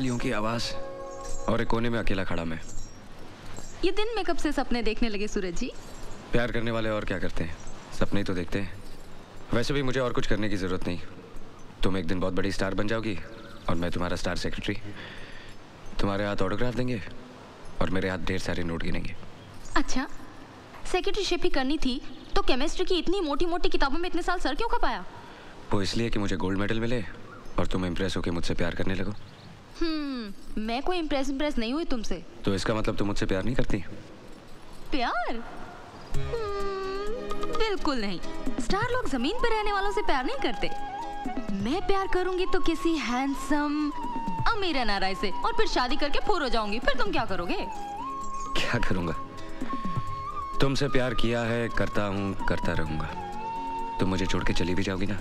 तालियों की आवाज़। और एक कोने में अकेला खड़ा मैं। ये दिन में कब से सपने देखने लगे सूरज जी? प्यार करने वाले और क्या करते हैं? सपने ही तो देखते हैं। वैसे भी मुझे और कुछ करने की ज़रूरत नहीं। तुम एक दिन बहुत बड़ी स्टार बन जाओगी और मैं तुम्हारा स्टार सेक्रेटरी। तुम्हारे हाथ ऑटोग्राफ देंगे और मेरे हाथ ढेर सारे नोट गिनेंगे। अच्छा सेक्रेटरीशिप ही करनी थी तो केमिस्ट्री की इतनी मोटी मोटी किताबों में इतने साल सर क्यों खपाया? वो इसलिए कि मुझे गोल्ड मेडल मिले और तुम इम्प्रेस होकर मुझसे प्यार करने लगो। हम्म मैं कोई इम्प्रेस इम्प्रेस नहीं हुई तुमसे। तो इसका मतलब तुम मुझसे प्यार नहीं करती? प्यार? हम्म, बिल्कुल नहीं। स्टार लोग ज़मीन पर रहने वालों से प्यार नहीं करते। मैं प्यार करूँगी तो किसी हैंडसम अमीर एनआरआई से और फिर शादी करके पूर हो जाऊँगी। फिर तुम क्या करोगे? क्या करूँगा? तुमसे प्यार किया है करता हूँ करता रहूँगा। तुम मुझे छोड़ के चली भी जाओगी ना?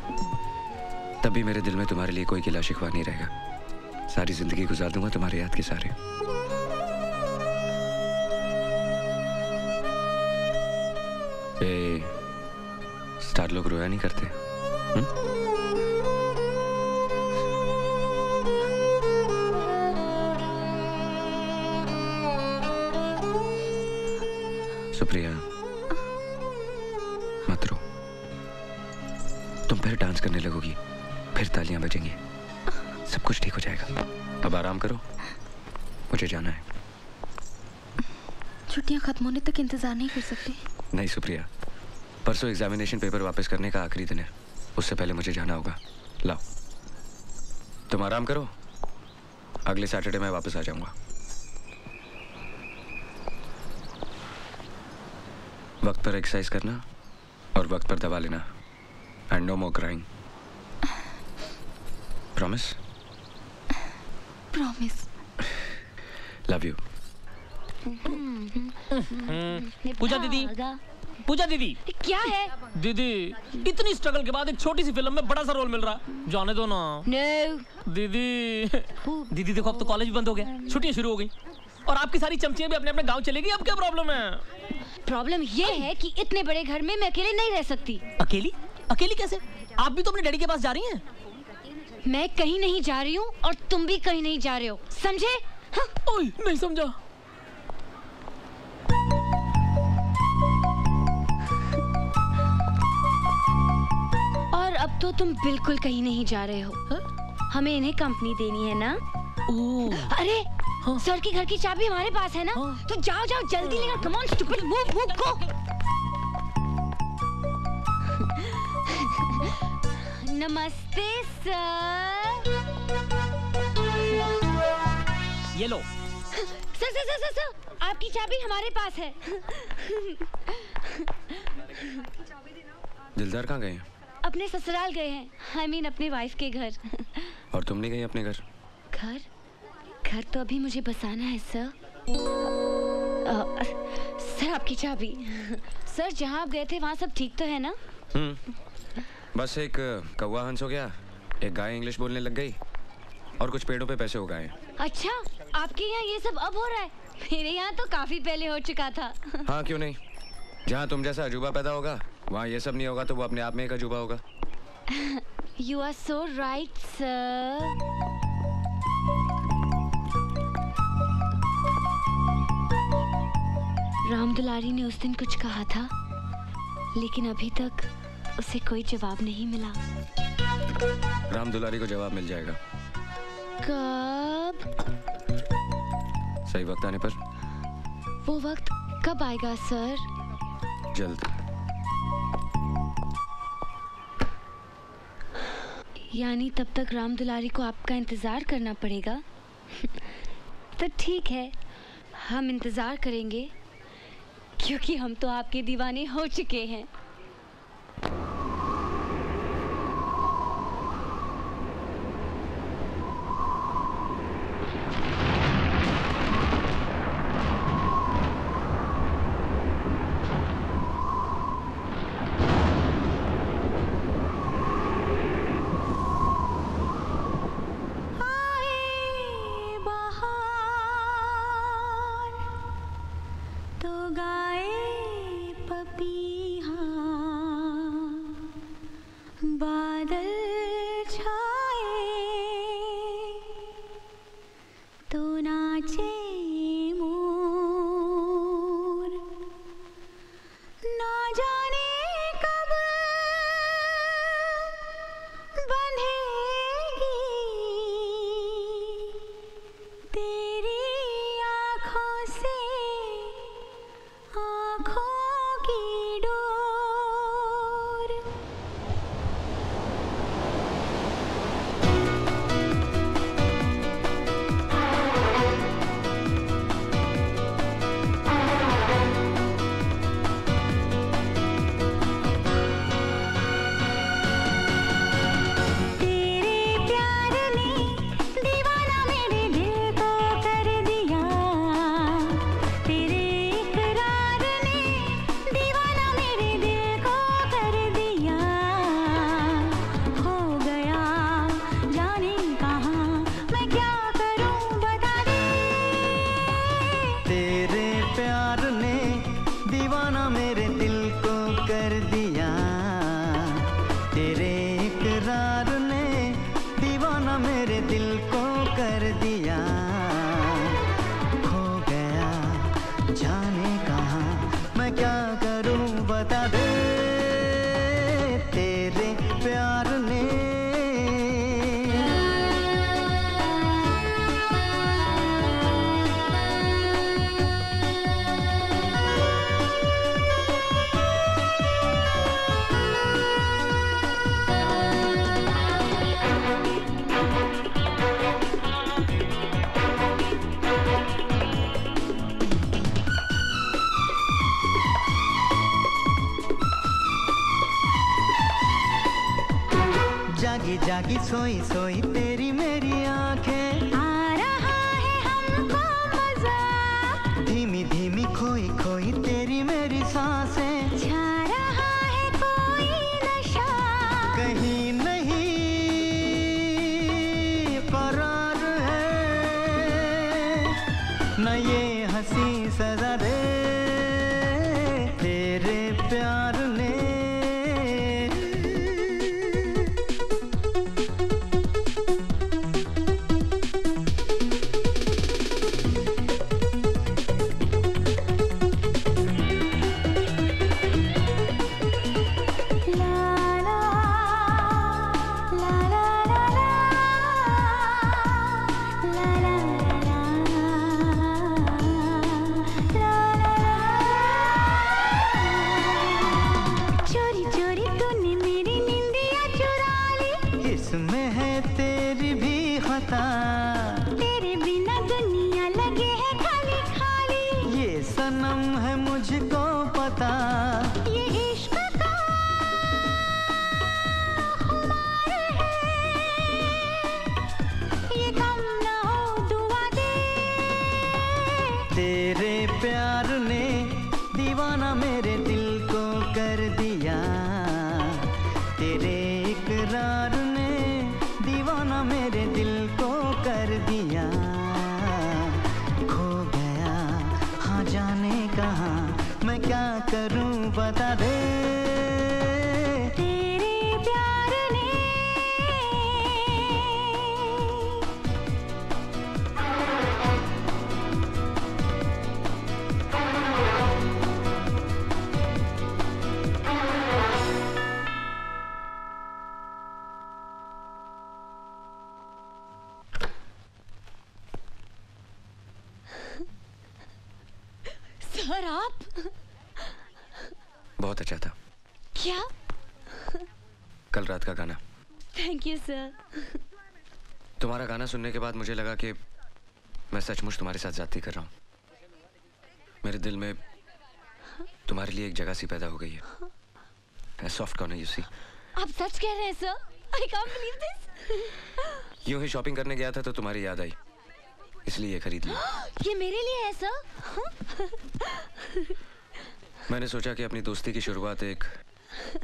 तभी मेरे दिल में तुम्हारे लिए कोई गिला शिकवा नहीं रहेगा। सारी ज़िंदगी गुजार दूँगा तुम्हारे याद के सारे। ए, स्टार लोग रोया नहीं करते हुँ? सुप्रिया मत रो। तुम फिर डांस करने लगोगी फिर तालियाँ बजेंगी। कुछ ठीक हो जाएगा। अब आराम करो। मुझे जाना है। छुट्टियाँ खत्म होने तक इंतज़ार नहीं कर सकते। नहीं सुप्रिया। परसों एग्जामिनेशन पेपर वापस करने का आखिरी दिन है। उससे पहले मुझे जाना होगा। लाओ। तुम आराम करो। अगले सैटरडे मैं वापस आ जाऊँगा। वक्त पर एक्सरसाइज करना और वक्त पर दवा लेना। And no more crying promise promise love you Pooja दीदी। पूजा दीदी। क्या है? दीदी इतनी स्ट्रगल के बाद एक छोटी सी फ़िल्म में बड़ा सा रोल मिल रहा। है जाने दो ना। No. दीदी दीदी देखो अब तो कॉलेज बंद हो गया। छुट्टियाँ शुरू हो गई। और आपकी सारी चमचियाँ भी अपने अपने गाँव चलेगी अब क्या प्रॉब्लम है? प्रॉब्लम ये है कि इतने बड़े घर में मैं अकेले नहीं रह सकती। अकेली? अकेली कैसे? आप भी तो अपने डैडी के पास जा रही हैं। मैं कहीं नहीं जा रही हूँ और तुम भी कहीं नहीं जा रहे हो। समझे? हाँ? ओए नहीं समझा। और अब तो तुम बिल्कुल कहीं नहीं जा रहे हो। हा? हमें इन्हें कंपनी देनी है ना? अरे सर की घर की चाबी हमारे पास है ना? तो जाओ जाओ जल्दी लेकर come on stupid move move go नमस्ते सर। ये लो sir sir sir sir sir आपकी चाबी हमारे पास है। दिलदार कहाँ गए अपने ससुराल गए हैं आई I मीन mean, अपने वाइफ के घर। और तुम नहीं गई अपने घर? घर? घर तो अभी मुझे बसाना है सर। सर आपकी चाबी। सर जहाँ आप गए थे वहाँ सब ठीक तो है ना? हम्म। बस एक कौवा हंस हो गया। एक गाय इंग्लिश बोलने लग गई। और कुछ पेड़ों पे पैसे उगाए अच्छा आपके यहाँ ये सब अब हो रहा है? मेरे यहाँ तो काफ़ी पहले हो चुका था। [laughs] हाँ क्यों नहीं? जहाँ तुम जैसा अजूबा पैदा होगा वहाँ ये सब नहीं होगा तो वो अपने आप में एक अजूबा होगा। You are so right sir Ram Dulari ने उस दिन कुछ कहा था लेकिन अभी तक उसे कोई जवाब नहीं मिला। राम दुलारी को जवाब मिल जाएगा। कब? सही वक्त आने पर। वो वक्त कब आएगा सर? जल्द। यानी तब तक राम दुलारी को आपका इंतज़ार करना पड़ेगा? तो ठीक है हम इंतज़ार करेंगे क्योंकि हम तो आपके दीवाने हो चुके हैं। あ。ना सुनने के बाद मुझे लगा कि मैं सचमुच तुम्हारे साथ जाती कर रहा हूँ। मेरे दिल में तुम्हारे लिए एक जगह सी पैदा हो गई है। सॉफ्ट कॉर्नर यू सी आप सच कह रहे हैं sir I can't believe this यूँ ही शॉपिंग करने गया था तो तुम्हारी याद आई। इसलिए ये खरीद ली। [gasps] ये मेरे लिए है सर [laughs] मैंने सोचा कि अपनी दोस्ती की शुरुआत एक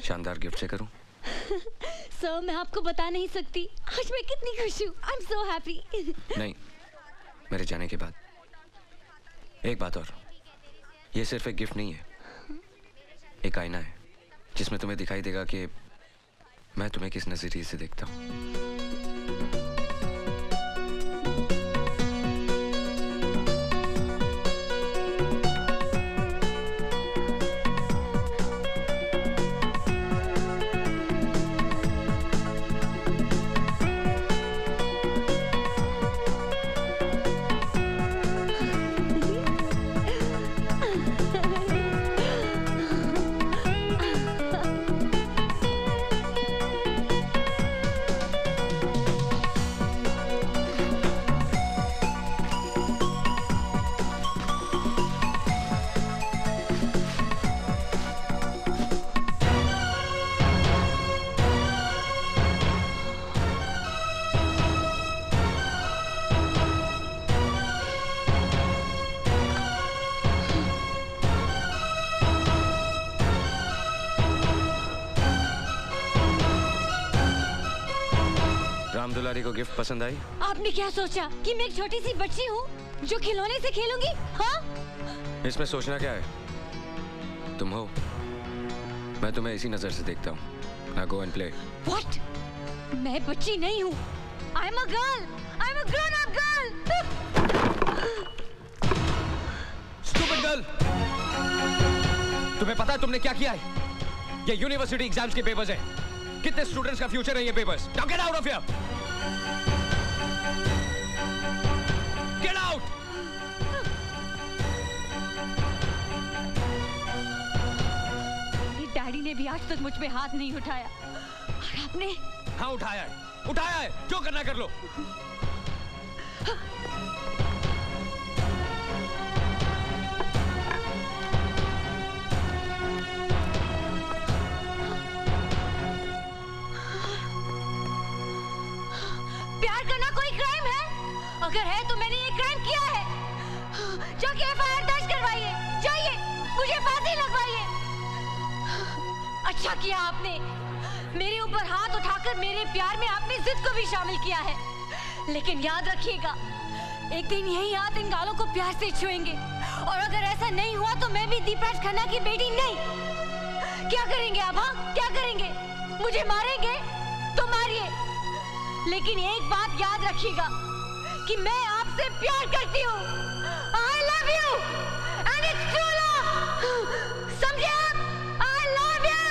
शानदार गिफ्ट से करूँ। सर मैं आपको बता नहीं सकती। आज मैं कितनी खुश हूँ। आई एम सो हैप्पी नहीं, मेरे जाने के बाद। एक बात और। ये सिर्फ़ एक गिफ्ट नहीं है। एक आईना है, जिसमें तुम्हें दिखाई देगा कि मैं तुम्हें किस नज़रिए से देखता हूँ। गिफ्ट पसंद आई? आपने क्या सोचा कि मैं एक छोटी सी बच्ची हूँ जो खिलौने से खेलूँगी? हाँ? इसमें सोचना क्या है? तुम हो। मैं तुम्हें इसी नज़र से देखता हूँ। ना गो एंड प्ले व्हाट मैं बच्ची नहीं हूँ। I am a girl I am a grown up girl stupid girl तुम्हें पता है तुमने क्या किया है? ये यूनिवर्सिटी एग्ज़ाम्स के पेपर्स हैं। कितने स्टूडेंट्स का फ्यूचर है ये papers now get out of here daddy ने भी आज तक मुझ पे हाथ नहीं उठाया। और आपने हाँ उठाया है। उठाया है। जो करना कर लो। प्यार [laughs] अगर है तो मैंने ये क्राइम किया है। जाके एफ़ दर्ज करवाइए। जाइए, मुझे फांसी लगवाइए। अच्छा किया आपने। मेरे ऊपर हाथ उठाकर मेरे प्यार में आपने जिद को भी शामिल किया है। लेकिन याद रखिएगा, एक दिन यही हाथ इन गालों को प्यार से छुएँगे। और अगर ऐसा नहीं हुआ तो मैं भी दीपराज खन्ना की बेटी नहीं। क्या करेंगे आप हाँ? क्या करेंगे? मुझे मारेंगे तो मारिए। लेकिन एक बात याद रखिएगा कि मैं आपसे प्यार करती हूँ। I love you and it's true love समझे आप? आई लव यू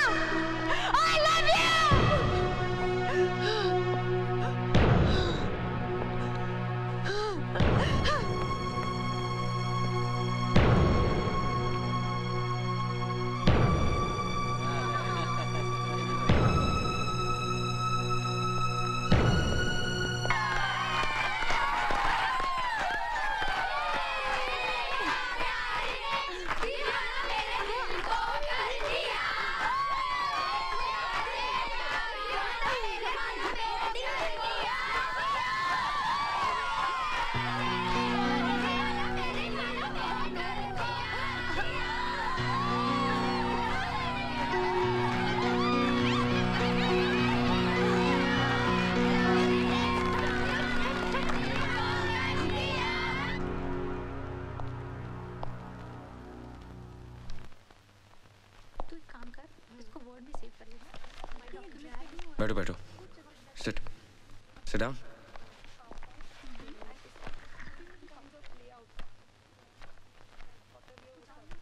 बैठो बैठो। Sit sit down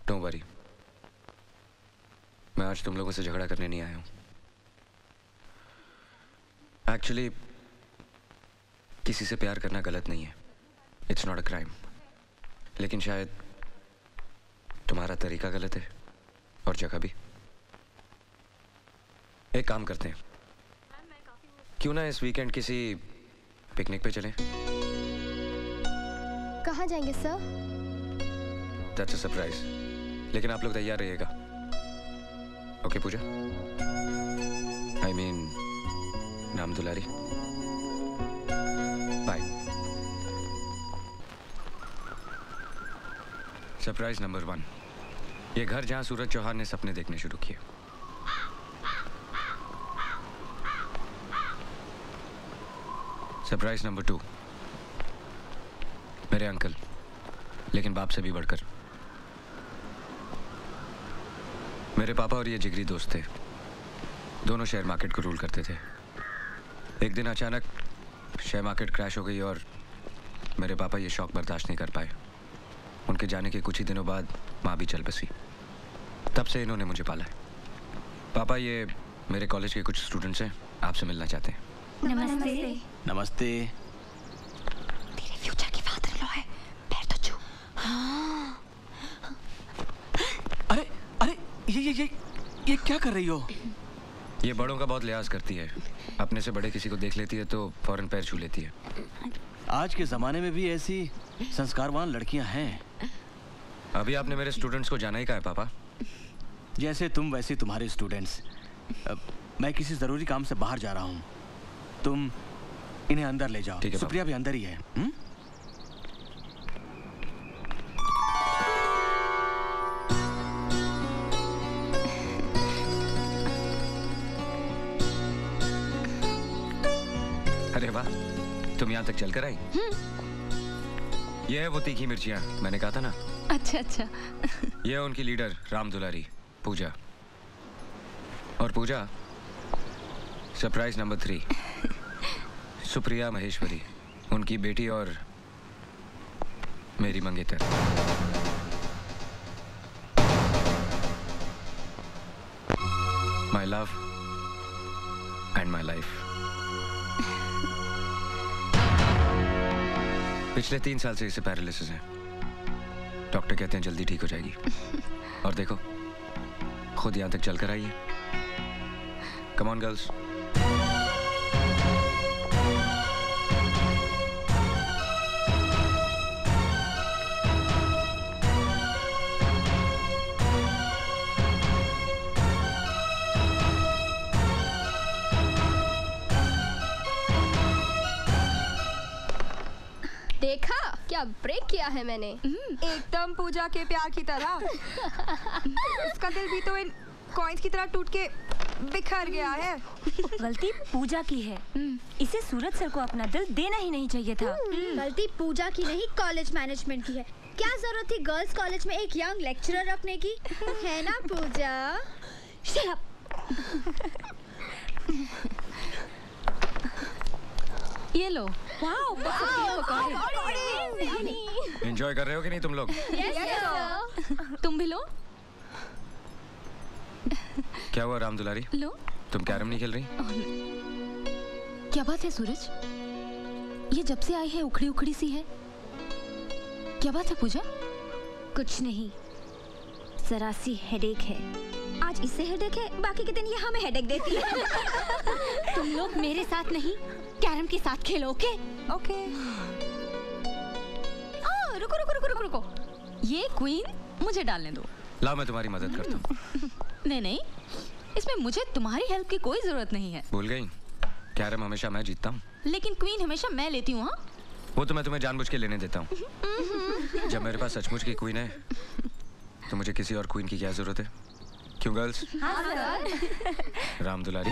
don't worry मैं आज तुम लोगों से झगड़ा करने नहीं आया हूँ। एक्चुअली किसी से प्यार करना गलत नहीं है। इट्स नॉट अ क्राइम लेकिन शायद तुम्हारा तरीका गलत है, और जगह भी। एक काम करते हैं। क्यों ना इस वीकेंड किसी पिकनिक पे चलें? कहाँ जाएँगे सर दैट्स अ सरप्राइज़ लेकिन आप लोग तैयार रहिएगा। Okay Puja? आई मीन नाम Dulari. Bye surprise number one ये घर जहाँ सूरज चौहान ने सपने देखने शुरू किए। सरप्राइज़ नंबर टू मेरे अंकल लेकिन बाप से भी बढ़कर। मेरे पापा और ये जिगरी दोस्त थे। दोनों शेयर मार्केट को रूल करते थे। एक दिन अचानक शेयर मार्केट क्रैश हो गई और मेरे पापा ये शौक बर्दाश्त नहीं कर पाए। उनके जाने के कुछ ही दिनों बाद माँ भी चल बसी। तब से इन्होंने मुझे पाला है। पापा ये मेरे कॉलेज के कुछ स्टूडेंट्स हैं, आपसे मिलना चाहते हैं। नमस्ते। नमस्ते। तेरे फ्यूचर की फादर लॉ है। पैर तो छू। अरे अरे ये ये ये ये क्या कर रही हो? ये बड़ों का बहुत लिहाज करती है। अपने से बड़े किसी को देख लेती है तो फ़ौरन पैर छू लेती है। आज के जमाने में भी ऐसी संस्कारवान लड़कियाँ हैं। अभी आपने मेरे स्टूडेंट्स को जाना ही कहा है पापा। जैसे तुम वैसे तुम्हारे स्टूडेंट्स अब मैं किसी ज़रूरी काम से बाहर जा रहा हूँ। तुम इन्हें अंदर ले जाओ। ठीक है, सुप्रिया भी अंदर ही है। हुँ? अरे वाह तुम यहाँ तक चलकर आई? ये है वो तीखी मिर्चियाँ मैंने कहा था ना? अच्छा अच्छा। ये है उनकी लीडर राम दुलारी पूजा। और Puja surprise number three Supriya Maheshwari, उनकी बेटी और मेरी मंगेतर। My love and my life पिछले तीन साल से इसे पैरालिसिस है। डॉक्टर कहते हैं जल्दी ठीक हो जाएगी। और देखो, खुद यहाँ तक चलकर आई है कम गर्ल्स पूजा के प्यार की तरह। उसका दिल भी तो इन कॉइन्स की तरह टूट के बिखर गया है। गलती पूजा की है। इसे सूरज सर को अपना दिल देना ही नहीं चाहिए था। गलती पूजा की नहीं कॉलेज मैनेजमेंट की है। क्या ज़रूरत थी गर्ल्स कॉलेज में एक यंग लेक्चरर रखने की? है ना पूजा? ये लो। एंजॉय कर रहे हो कि नहीं तुम लोग? Yes, तुम भी लो। क्या हुआ राम दुलारी? लो। तुम कैरम नहीं खेल रही? क्या बात है सूरज? ये जब से आई है उखड़ी उखड़ी सी है। क्या बात है पूजा? कुछ नहीं। जरा सी हेडेक है। आज इससे हेडेक है बाकी के दिन ये हमें हेडेक देती है। [laughs] तुम लोग मेरे साथ नहीं कैरम के साथ खेलो ओके ओके रुको रुको रुको रुको रुको। ये क्वीन मुझे डालने दो। लाओ मैं तुम्हारी मदद करता हूँ। [laughs] नहीं नहीं इसमें मुझे तुम्हारी हेल्प की कोई ज़रूरत नहीं है। भूल गई। कैरम हमेशा मैं जीतता हूँ। लेकिन क्वीन हमेशा मैं लेती हूँ हाँ? वो तो मैं तुम्हें जानबूझ के लेने देता हूँ। [laughs] जब मेरे पास सचमुच की क्वीन है तो मुझे किसी और क्वीन की क्या ज़रूरत है? क्यों गर्ल्स [laughs] राम दुलारी।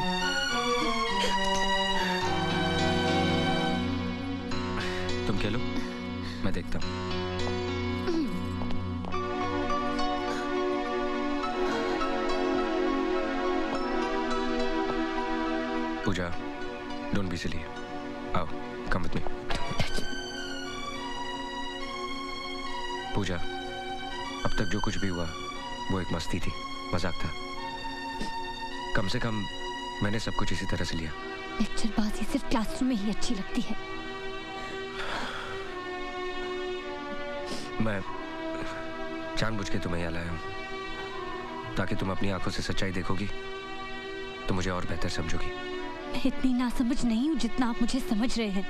तुम खेलो मैं देखता हूँ। पूजा डोंट बी सिली आओ कम विथ मी पूजा अब तक जो कुछ भी हुआ वो एक मस्ती थी मज़ाक था। कम से कम मैंने सब कुछ इसी तरह से लिया। लेक्चरबाजी सिर्फ़ क्लासरूम में ही अच्छी लगती है। मैं जानबूझ के तुम्हें यहाँ लाया हूँ। ताकि तुम अपनी आँखों से सच्चाई देखोगी तो मुझे और बेहतर समझोगी। मैं इतनी नासमझ नहीं हूँ जितना आप मुझे समझ रहे हैं।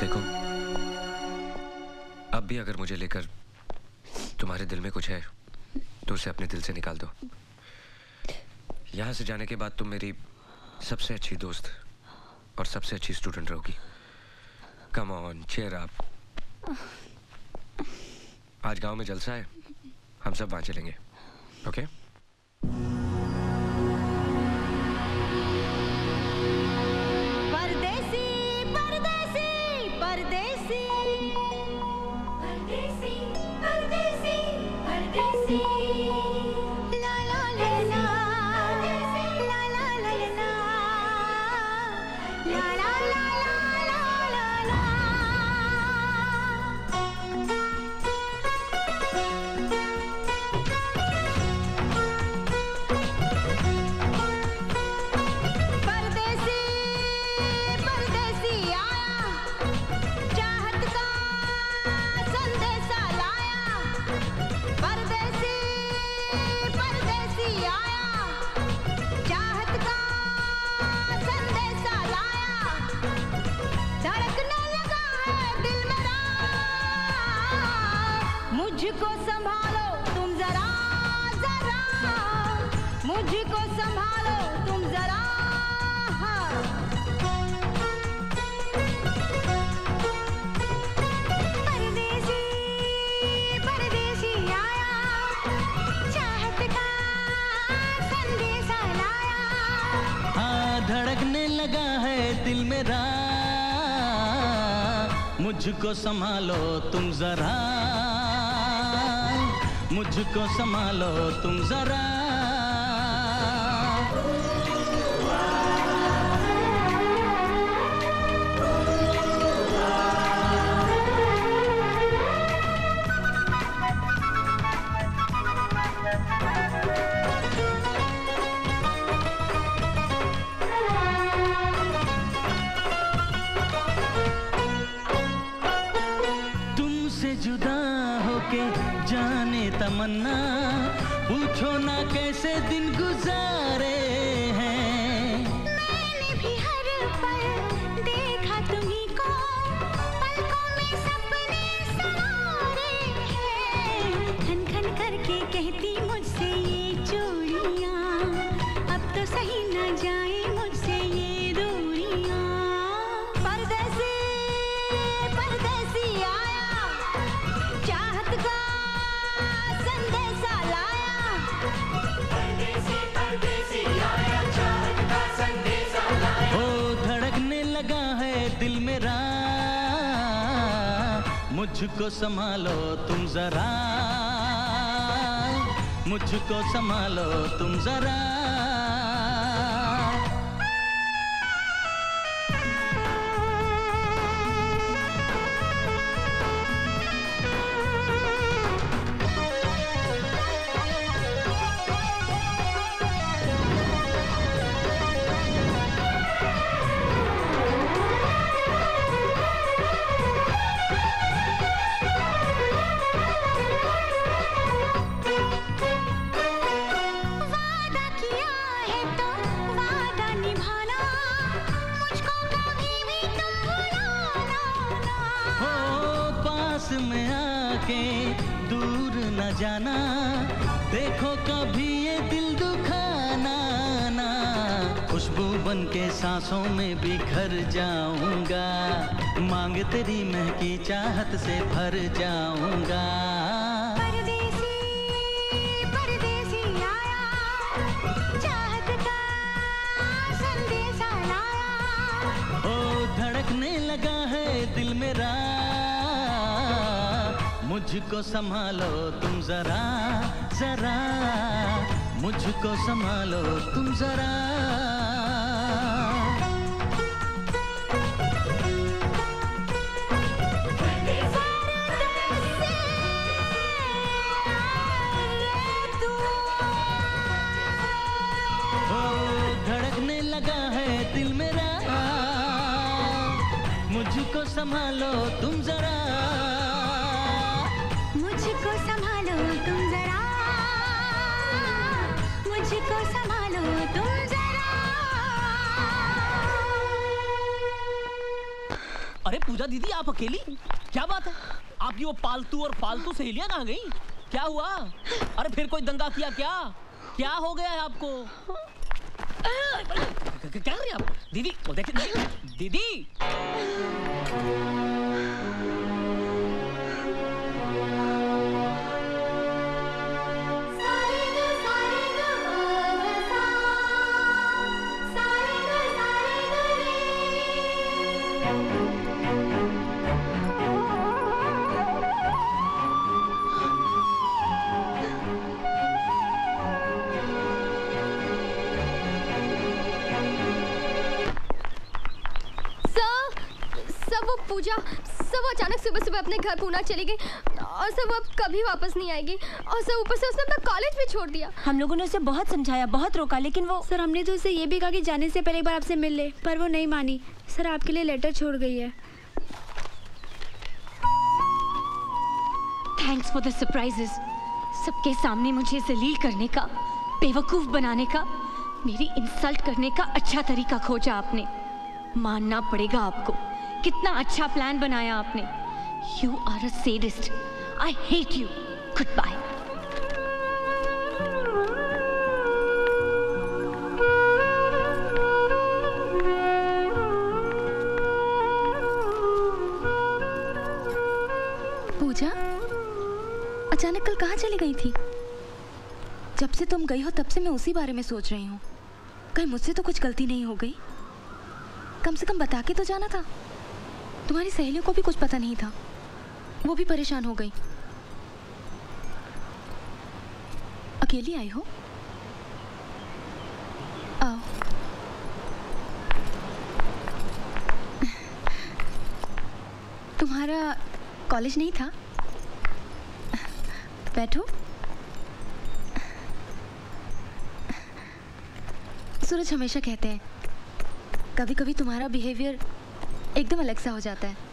देखो, अब भी अगर मुझे लेकर तुम्हारे दिल में कुछ है तो उसे अपने दिल से निकाल दो। यहाँ से जाने के बाद तुम मेरी सबसे अच्छी दोस्त और सबसे अच्छी स्टूडेंट रहोगी। कम ऑन चेयर आप आज गाँव में जलसा है। हम सब वहाँ चलेंगे। ओके परदेसी मुझको संभालो तुम जरा। मुझको संभालो तुम जरा। होके जाने तमन्ना, पूछो ना कैसे दिन गुजारे हैं। देखा तुम्हीं को खन खन करके कहती मुझसे ये अब तो सही ना जाए मुझको संभालो तुम जरा। मुझको संभालो तुम जरा। जाना। देखो कभी ये दिल दुखाना ना। खुशबू बन के सांसों में बिखर जाऊँगा। मांग तेरी महकी चाहत से भर जाऊँगा। मुझको संभालो तुम जरा जरा। मुझको संभालो तुम जरा। धड़कने लगा है दिल मेरा। मुझको संभालो तुम जरा। मुझको संभालो तुम जरा। मुझको संभालो तुम जरा। अरे पूजा दीदी, आप अकेली? क्या बात है? आपकी वो पालतू और फालतू सहेलियाँ कहाँ गई? क्या हुआ? अरे फिर कोई दंगा किया क्या? क्या हो गया है आपको? क्या कर रही आप? दीदी देखिए दीदी! सुबह सुबह अपने घर पूना चली गई और सब वो अब कभी वापस नहीं आएगी। और सब ऊपर से उसने अपना कॉलेज भी छोड़ दिया। हम लोगों ने उसे बहुत समझाया बहुत रोका लेकिन वो सर हमने तो उसे ये भी कहा कि जाने से पहले एक बार आपसे मिल ले पर वो नहीं मानी। सर आपके लिए लेटर छोड़ गई है। थैंक्स फॉर द सरप्राइजेस सबके सामने मुझे जलील करने का बेवकूफ़ बनाने का मेरी इंसल्ट करने का अच्छा तरीका खोजा आपने। मानना पड़ेगा आपको। कितना अच्छा प्लान बनाया आपने। Are a sadist I hate you good bye Puja, अचानक कल कहाँ चली गई थी? जब से तुम गई हो, तब से मैं उसी बारे में सोच रही हूँ। कहीं मुझसे तो कुछ गलती नहीं हो गई। कम से कम बता के तो जाना था। तुम्हारी सहेलियों को भी कुछ पता नहीं था। वो भी परेशान हो गई। अकेली आई हो? आओ। तुम्हारा कॉलेज नहीं था? बैठो। सूरज हमेशा कहते हैं कभी कभी तुम्हारा बिहेवियर एकदम अलग सा हो जाता है।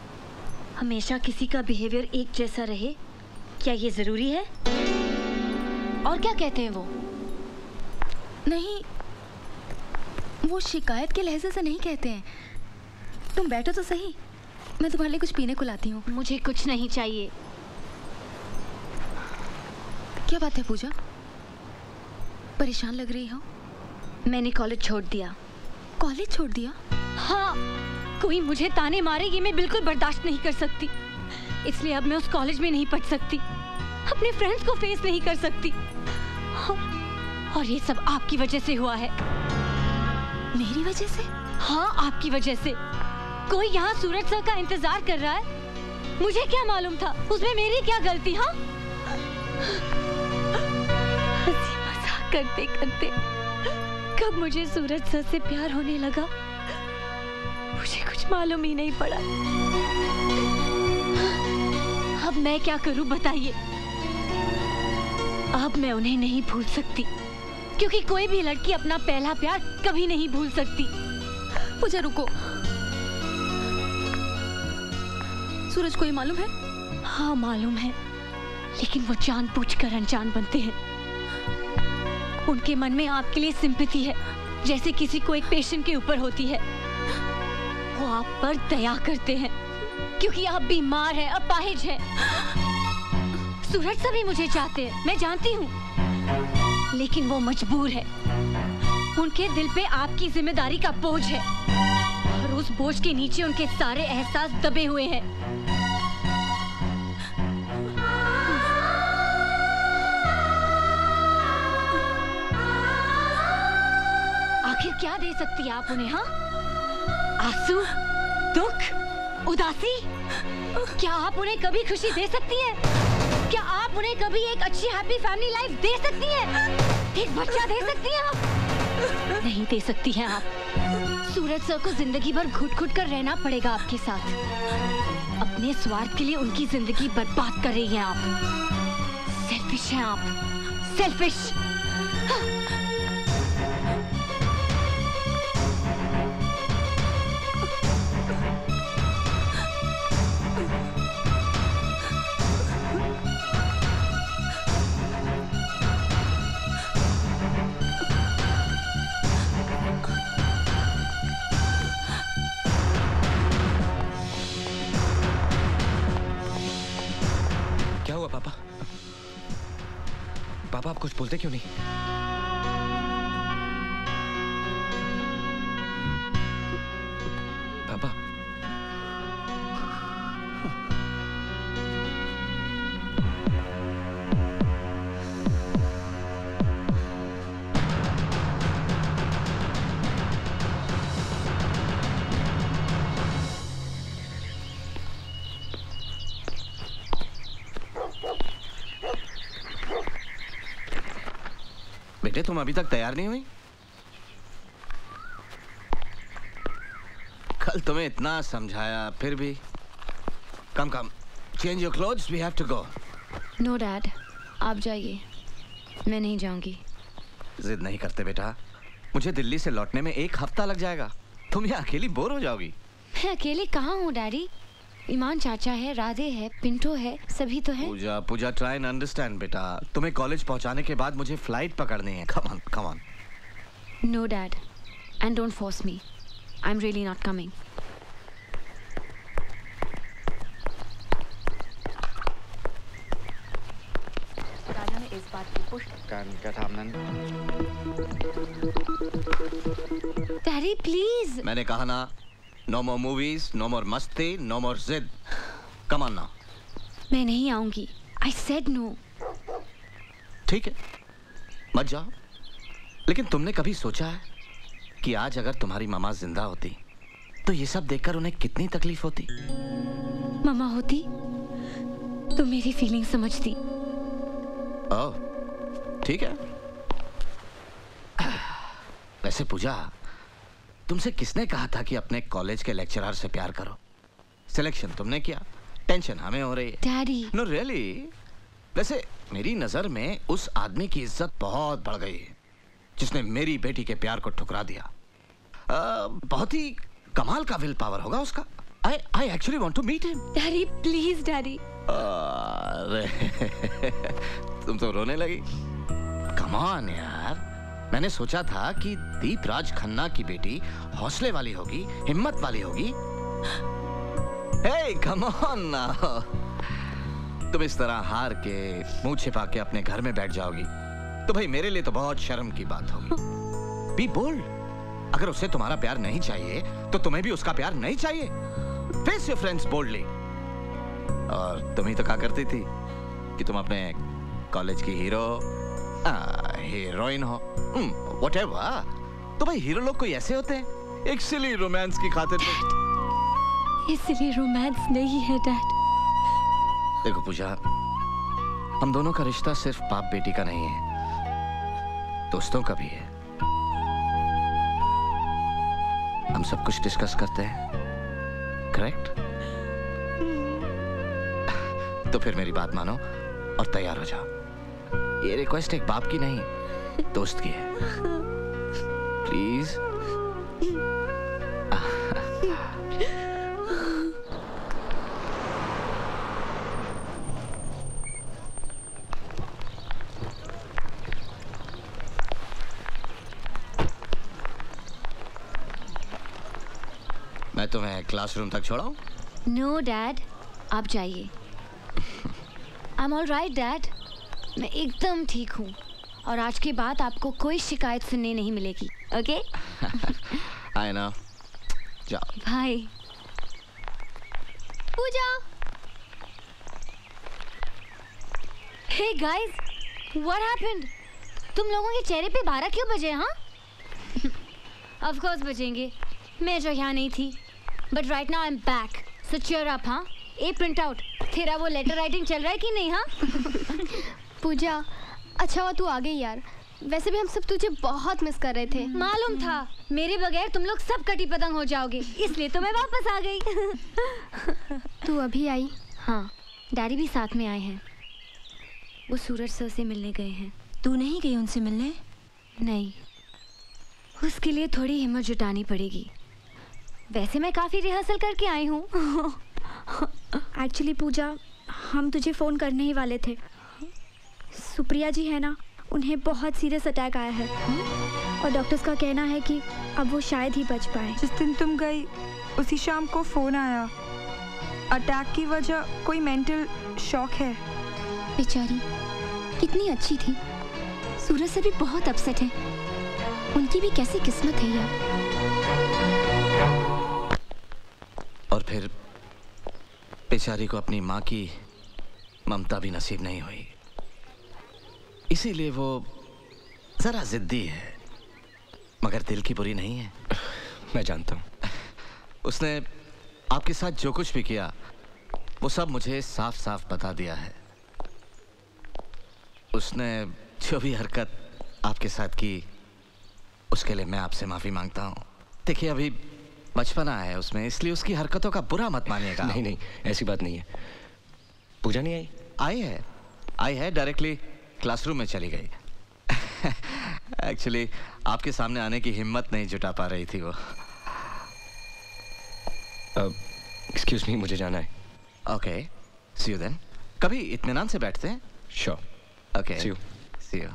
हमेशा किसी का बिहेवियर एक जैसा रहे क्या ये ज़रूरी है? और क्या कहते हैं वो? नहीं वो शिकायत के लहजे से नहीं कहते हैं। तुम बैठो तो सही मैं तुम्हारे लिए कुछ पीने को लाती हूँ। मुझे कुछ नहीं चाहिए। क्या बात है पूजा? परेशान लग रही हो? मैंने कॉलेज छोड़ दिया। कॉलेज छोड़ दिया? हाँ। कोई मुझे ताने मारे ये मैं बिल्कुल बर्दाश्त नहीं कर सकती। इसलिए अब मैं उस कॉलेज में नहीं पढ़ सकती। अपने फ्रेंड्स को फेस नहीं कर सकती। और ये सब आपकी वजह से हुआ है। मेरी वजह से? हाँ आपकी वजह से। कोई यहाँ सूरज सर का इंतज़ार कर रहा है? मुझे क्या मालूम था? उसमें मेरी क्या गलती हाँ? हँसी मज़ाक करते करते कब मुझे सूरज सर से प्यार होने लगा? कुछ मालूम ही नहीं पड़ा। अब मैं क्या करूँ बताइए? अब मैं उन्हें नहीं भूल सकती क्योंकि कोई भी लड़की अपना पहला प्यार कभी नहीं भूल सकती। पूजा रुको। सूरज को ये मालूम है? हाँ मालूम है लेकिन वो जानबूझ कर अनजान बनते हैं। उनके मन में आपके लिए सिंपैथी है जैसे किसी को एक पेशेंट के ऊपर होती है। वो आप पर दया करते हैं, क्योंकि आप बीमार हैं, अपाहिज हैं। सूरज सभी मुझे चाहते हैं, मैं जानती हूँ। लेकिन वो मजबूर है। उनके दिल पे आपकी ज़िम्मेदारी का बोझ है। और उस बोझ के नीचे उनके सारे एहसास दबे हुए हैं। आखिर क्या दे सकती है आप उन्हें हाँ? आँसू? दुख? उदासी? क्या आप उन्हें कभी खुशी दे सकती है? उन्हें कभी एक अच्छी हैप्पी फैमिली लाइफ दे सकती हैं? एक बच्चा दे सकती हैं आप? नहीं दे सकती हैं आप। सूरज सर को ज़िंदगी भर घुट घुट कर रहना पड़ेगा आपके साथ। अपने स्वार्थ के लिए उनकी ज़िंदगी बर्बाद कर रही हैं आप। सेल्फिश हैं आप। सेल्फिश बोलते क्यों नहीं? बेटे तुम अभी तक तैयार नहीं हुई? कल तुम्हें इतना समझाया फिर भी। Come come change your clothes we have to go no dad आप जाइए। मैं नहीं जाऊँगी। जिद नहीं करते बेटा। मुझे दिल्ली से लौटने में एक हफ़्ता लग जाएगा। तुम यहाँ अकेली बोर हो जाओगी। मैं अकेले कहाँ हूँ डैडी ईमान चाचा है राधे है पिंटो है सभी तो है। Puja Puja try and understand बेटा। तुम्हें कॉलेज पहुँचाने के बाद मुझे फ़्लाइट पकड़नी है। Come on come on no dad and don't force me I am really not coming Raja please मैंने कहा ना no more movies no more मस्ती नो मोर जिद कम ऑन ना मैं नहीं आऊँगी। आई सेड नो ठीक है। मत जाओ। लेकिन तुमने कभी सोचा है कि आज अगर तुम्हारी मामा ज़िंदा होती तो ये सब देखकर उन्हें कितनी तकलीफ़ होती? मामा होती तो मेरी फीलिंग समझती। ओह ठीक है। वैसे पूजा तुमसे किसने कहा था कि अपने कॉलेज के लेक्चरर से प्यार करो? सिलेक्शन तुमने किया। टेंशन हमें हो रही है। डैडी नो रियली वैसे मेरी नज़र में उस आदमी की इज़्ज़त बहुत बढ़ गई है जिसने मेरी बेटी के प्यार को ठुकरा दिया। बहुत ही कमाल का विल पावर होगा उसका। I I actually want to meet him daddy please daddy अरे [laughs] तुम तो रोने लगी। कमान यार। मैंने सोचा था कि दीपराज खन्ना की बेटी हौसले वाली होगी, हिम्मत वाली होगी। नाउ तुम इस तरह हार के मुँह छिपा के अपने घर में बैठ जाओगी। तो भाई, मेरे लिए तो बहुत शर्म की बात होगी। बी बोल्ड अगर उसे तुम्हारा प्यार नहीं चाहिए तो तुम्हें भी उसका प्यार नहीं चाहिए। फेस योर फ्रेंड्स बोल्डली और तुम ही तो कहा करती थी कि तुम अपने कॉलेज की हीरो हीरोइन हो। वट तो भाई हीरो लोग कोई ऐसे होते हैं? एक सिली रोमांस की खातिर इसलिए रोमांस नहीं है डैड देखो पूजा हम दोनों का रिश्ता सिर्फ़ बाप बेटी का नहीं है दोस्तों का भी है। हम सब कुछ डिस्कस करते हैं करेक्ट तो फिर मेरी बात मानो और तैयार हो जाओ। ये रिक्वेस्ट एक बाप की नहीं, दोस्त की है। प्लीज़ मैं तुम्हें क्लासरूम तक छोड़ाऊं? नो डैड आप जाइए। I am all right dad मैं एकदम ठीक हूँ। और आज के बाद आपको कोई शिकायत सुनने नहीं मिलेगी ओके? [laughs] आई नो जाओ। Bye Puja! Hey guys what happened तुम लोगों के चेहरे पे बारह क्यों बजे हाँ [laughs] ऑफ़ कोर्स बजेंगे। मैं जो यहाँ नहीं थी। But right now I am back so cheer up हाँ? ए प्रिंट आउट तेरा वो लेटर राइटिंग चल रहा है कि नहीं हाँ? [laughs] पूजा अच्छा हुआ तू आ गई यार। वैसे भी हम सब तुझे बहुत मिस कर रहे थे। मालूम था। मेरे बगैर तुम लोग सब कटी पतंग हो जाओगे। इसलिए तो मैं वापस आ गई। [laughs] तू अभी आई? हाँ डैडी भी साथ में आए हैं। वो सूरज सर से मिलने गए हैं। तू नहीं गई उनसे मिलने? नहीं। उसके लिए थोड़ी हिम्मत जुटानी पड़ेगी। वैसे मैं काफ़ी रिहर्सल करके आई हूँ। [laughs] एक्चुअली पूजा हम तुझे फ़ोन करने ही वाले थे। सुप्रिया जी है ना उन्हें बहुत सीरियस अटैक आया है। और डॉक्टर्स का कहना है कि अब वो शायद ही बच पाए। जिस दिन तुम गई उसी शाम को फ़ोन आया। अटैक की वजह कोई मेंटल शॉक है? बेचारी कितनी अच्छी थी। सूरज से भी बहुत अपसेट है। उनकी भी कैसी किस्मत है यार। और फिर बेचारी को अपनी माँ की ममता भी नसीब नहीं हुई। इसीलिए वो जरा जिद्दी है मगर दिल की बुरी नहीं है। मैं जानता हूँ। उसने आपके साथ जो कुछ भी किया वो सब मुझे साफ़ साफ़ बता दिया है। उसने जो भी हरकत आपके साथ की उसके लिए मैं आपसे माफ़ी माँगता हूँ। देखिए अभी बचपना है उसमें इसलिए उसकी हरकतों का बुरा मत मानिएगा। नहीं नहीं ऐसी बात नहीं है। पूजा नहीं आई? आई है आई है डायरेक्टली क्लासरूम में चली गई। [laughs] एक्चुअली आपके सामने आने की हिम्मत नहीं जुटा पा रही थी वो। एक्सक्यूज uh, मी मुझे जाना है। ओके सी यू देन कभी इत्मीनान से बैठते हैं? Sure okay See you. See you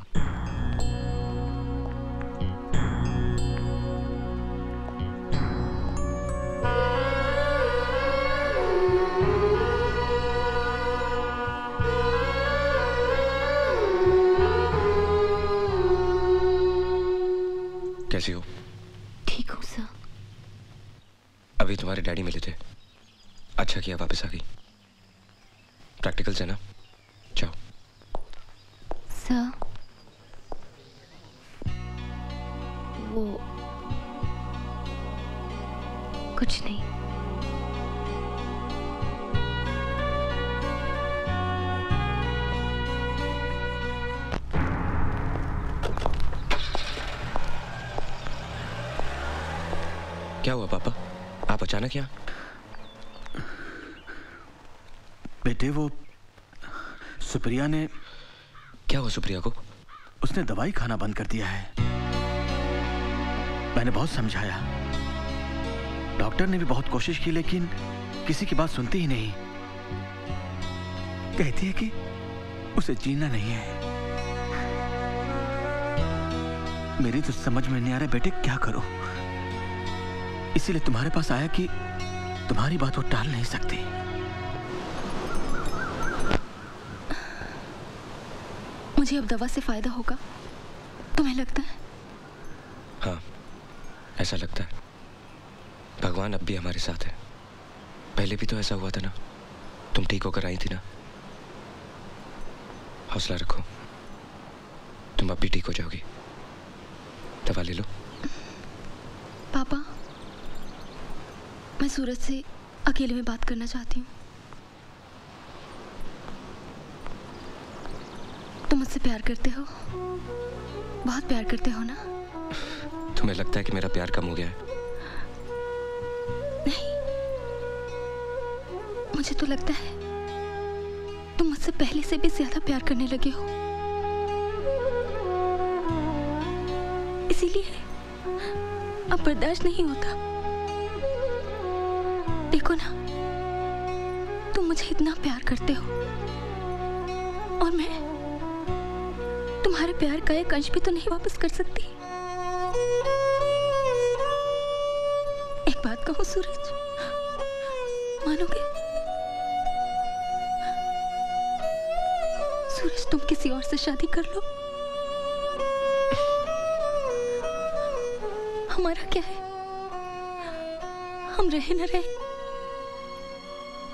कैसी हो? ठीक हूँ सर। अभी तुम्हारे डैडी मिले थे। अच्छा किया वापस आ गई। प्रैक्टिकल है ना? जाओ। सर वो कुछ नहीं। क्या हुआ पापा? आप अचानक यहाँ? बेटे वो सुप्रिया ने क्या हुआ सुप्रिया को? उसने दवाई खाना बंद कर दिया है। मैंने बहुत समझाया। डॉक्टर ने भी बहुत कोशिश की लेकिन किसी की बात सुनती ही नहीं। कहती है कि उसे जीना नहीं है। मेरी तो समझ में नहीं आ रहा बेटे क्या करो? इसीलिए तुम्हारे पास आया कि तुम्हारी बात वो टाल नहीं सकती। मुझे अब दवा से फ़ायदा होगा? तुम्हें लगता है? हाँ ऐसा लगता है। भगवान अब भी हमारे साथ है। पहले भी तो ऐसा हुआ था ना? तुम ठीक होकर आई थी ना? हौसला रखो। तुम अब भी ठीक हो जाओगी। दवा ले लो। पापा मैं सूरज से अकेले में बात करना चाहती हूँ। तुम मुझसे प्यार करते हो। बहुत प्यार करते हो ना? तुम्हें लगता है कि मेरा प्यार कम हो गया है? नहीं। मुझे तो लगता है तुम मुझसे पहले से भी ज़्यादा प्यार करने लगे हो। इसीलिए अब बर्दाश्त नहीं होता। देखो ना, तुम मुझे इतना प्यार करते हो। और मैं तुम्हारे प्यार का एक अंश भी तो नहीं वापस कर सकती। एक बात कहूँ, सूरज, मानोगे? सूरज, तुम किसी और से शादी कर लो। हमारा क्या है? हम रहे न रहे।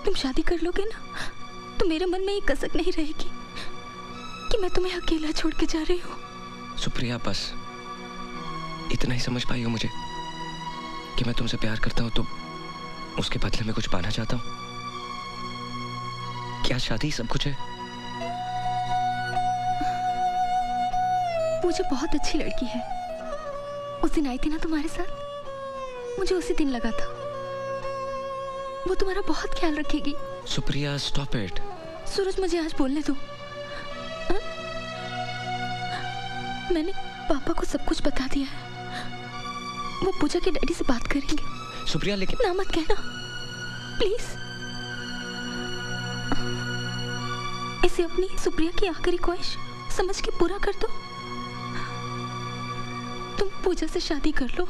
तुम शादी कर लोगे ना तो मेरे मन में ये कसक नहीं रहेगी कि मैं तुम्हें अकेला छोड़ के जा रही हूँ। सुप्रिया बस इतना ही समझ पाई हो मुझे कि मैं तुमसे प्यार करता हूँ तो उसके बदले में कुछ पाना चाहता हूँ। क्या शादी सब कुछ है? मुझे बहुत अच्छी लड़की है। उस दिन आई थी ना तुम्हारे साथ? मुझे उसी दिन लगा था। वो तुम्हारा बहुत ख्याल रखेगी। सुप्रिया स्टॉप इट सूरज मुझे आज बोलने दो। हाँ? मैंने पापा को सब कुछ बता दिया है। वो पूजा के डैडी से बात करेंगे। सुप्रिया लेकिन ना मत कहना। प्लीज़। इसे अपनी सुप्रिया की आखिरी ख्वाहिश समझ के पूरा कर दो। तुम पूजा से शादी कर लो।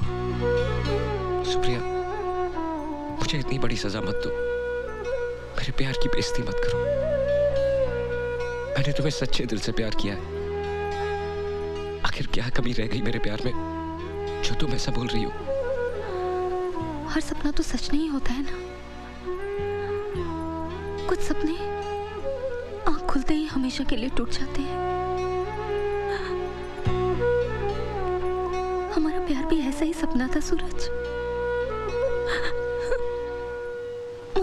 सुप्रिया मुझे इतनी बड़ी सजा मत दो। मेरे प्यार की बेइज्जती मत करो। मैंने तुम्हें सच्चे दिल से प्यार किया है। आखिर क्या कमी रह गई मेरे प्यार में? जो तुम ऐसा बोल रही हो। हर सपना तो सच नहीं होता है ना? कुछ सपने आँख खुलते ही हमेशा के लिए टूट जाते हैं। हमारा प्यार भी ऐसा ही सपना था, सूरज।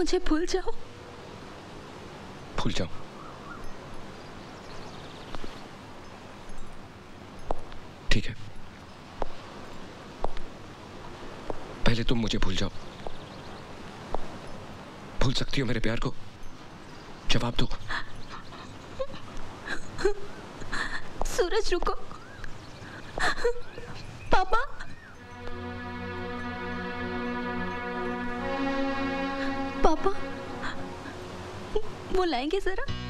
मुझे भूल जाओ। भूल जाओ ठीक है। पहले तुम मुझे भूल जाओ। भूल सकती हो मेरे प्यार को। जवाब दो। सूरज रुको। वो लाएँगे जरा?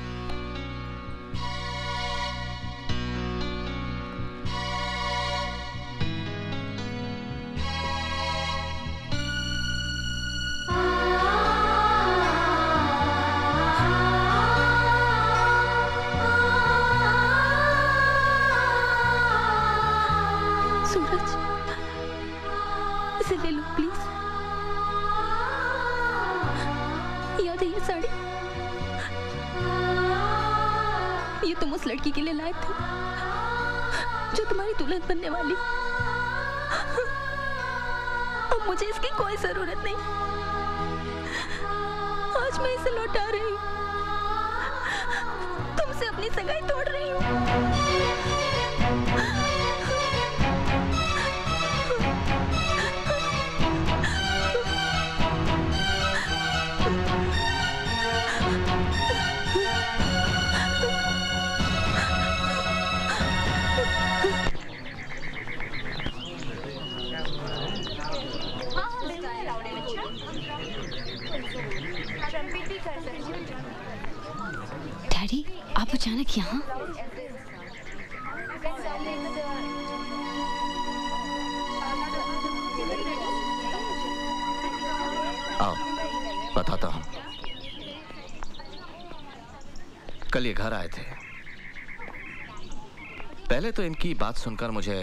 तो इनकी बात सुनकर मुझे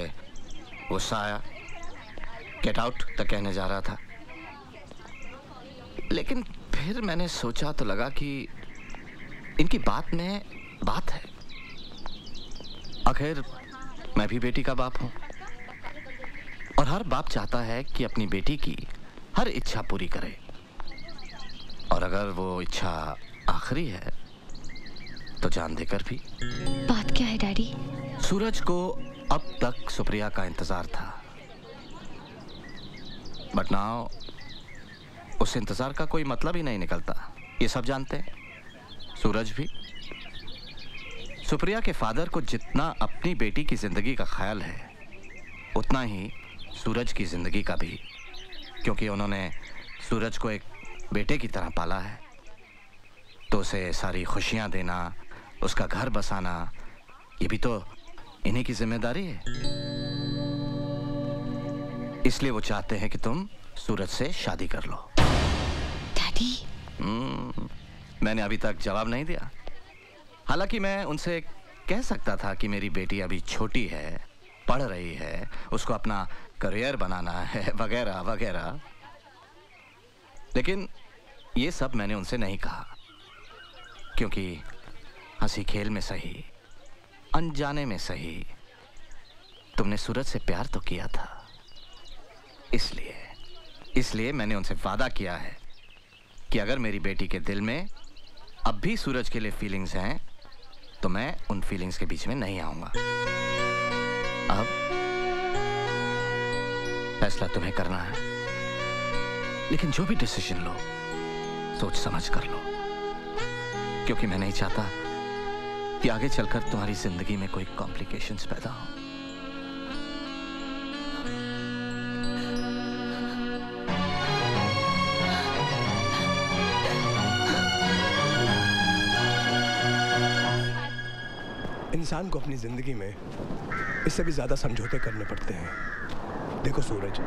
गुस्सा आया। गेट आउट तक कहने जा रहा था। लेकिन फिर मैंने सोचा तो लगा कि इनकी बात में बात है। आखिर मैं भी बेटी का बाप हूँ। और हर बाप चाहता है कि अपनी बेटी की हर इच्छा पूरी करे। और अगर वो इच्छा आखिरी है तो जान देकर भी। बात क्या है, डैडी? सूरज को अब तक सुप्रिया का इंतज़ार था। बट नाउ उस इंतज़ार का कोई मतलब ही नहीं निकलता। ये सब जानते हैं। सूरज भी। सुप्रिया के फादर को जितना अपनी बेटी की ज़िंदगी का ख्याल है, उतना ही सूरज की ज़िंदगी का भी। क्योंकि उन्होंने सूरज को एक बेटे की तरह पाला है। तो उसे सारी खुशियाँ देना, उसका घर बसाना, ये भी तो इन्हीं की ज़िम्मेदारी है। इसलिए वो चाहते हैं कि तुम सूरज से शादी कर लो। डैडी मैंने अभी तक जवाब नहीं दिया। हालाँकि मैं उनसे कह सकता था कि मेरी बेटी अभी छोटी है पढ़ रही है उसको अपना करियर बनाना है वगैरह वगैरह। लेकिन ये सब मैंने उनसे नहीं कहा क्योंकि हँसी खेल में सही। अनजाने में सही। तुमने सूरज से प्यार तो किया था। इसलिए इसलिए मैंने उनसे वादा किया है कि अगर मेरी बेटी के दिल में अब भी सूरज के लिए फीलिंग्स हैं तो मैं उन फीलिंग्स के बीच में नहीं आऊँगा। अब फैसला तुम्हें करना है। लेकिन जो भी डिसीज़न लो, सोच समझ कर लो। क्योंकि मैं नहीं चाहता कि आगे चलकर तुम्हारी ज़िंदगी में कोई कॉम्प्लिकेशंस पैदा हो। इंसान को अपनी ज़िंदगी में इससे भी ज़्यादा समझौते करने पड़ते हैं। देखो सूरज,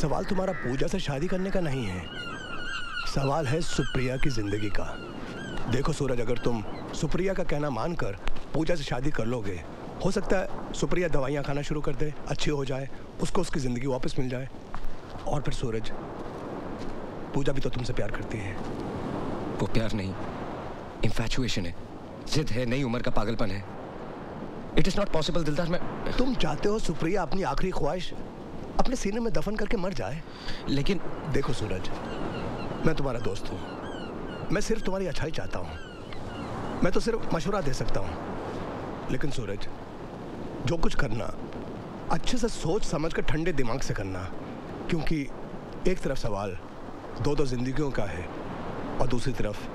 सवाल तुम्हारा पूजा से शादी करने का नहीं है। सवाल है सुप्रिया की ज़िंदगी का। देखो सूरज अगर तुम सुप्रिया का कहना मानकर पूजा से शादी कर लोगे हो सकता है सुप्रिया दवाइयाँ खाना शुरू कर दे अच्छी हो जाए उसको उसकी ज़िंदगी वापस मिल जाए। और फिर सूरज पूजा भी तो तुमसे प्यार करती है। वो प्यार नहीं इन्फैचुएशन है जिद है नई उम्र का पागलपन है। इट इज़ नॉट पॉसिबल दिलदार मैं तुम चाहते हो सुप्रिया अपनी आखिरी ख्वाहिश अपने सीने में दफन करके मर जाए? लेकिन देखो सूरज मैं तुम्हारा दोस्त हूँ। मैं सिर्फ़ तुम्हारी अच्छाई चाहता हूँ। मैं तो सिर्फ़ मशवरा दे सकता हूँ। लेकिन सूरज, जो कुछ करना, अच्छे से सोच समझ कर ठंडे दिमाग से करना, क्योंकि एक तरफ़ सवाल दो दो जिंदगियों का है और दूसरी तरफ़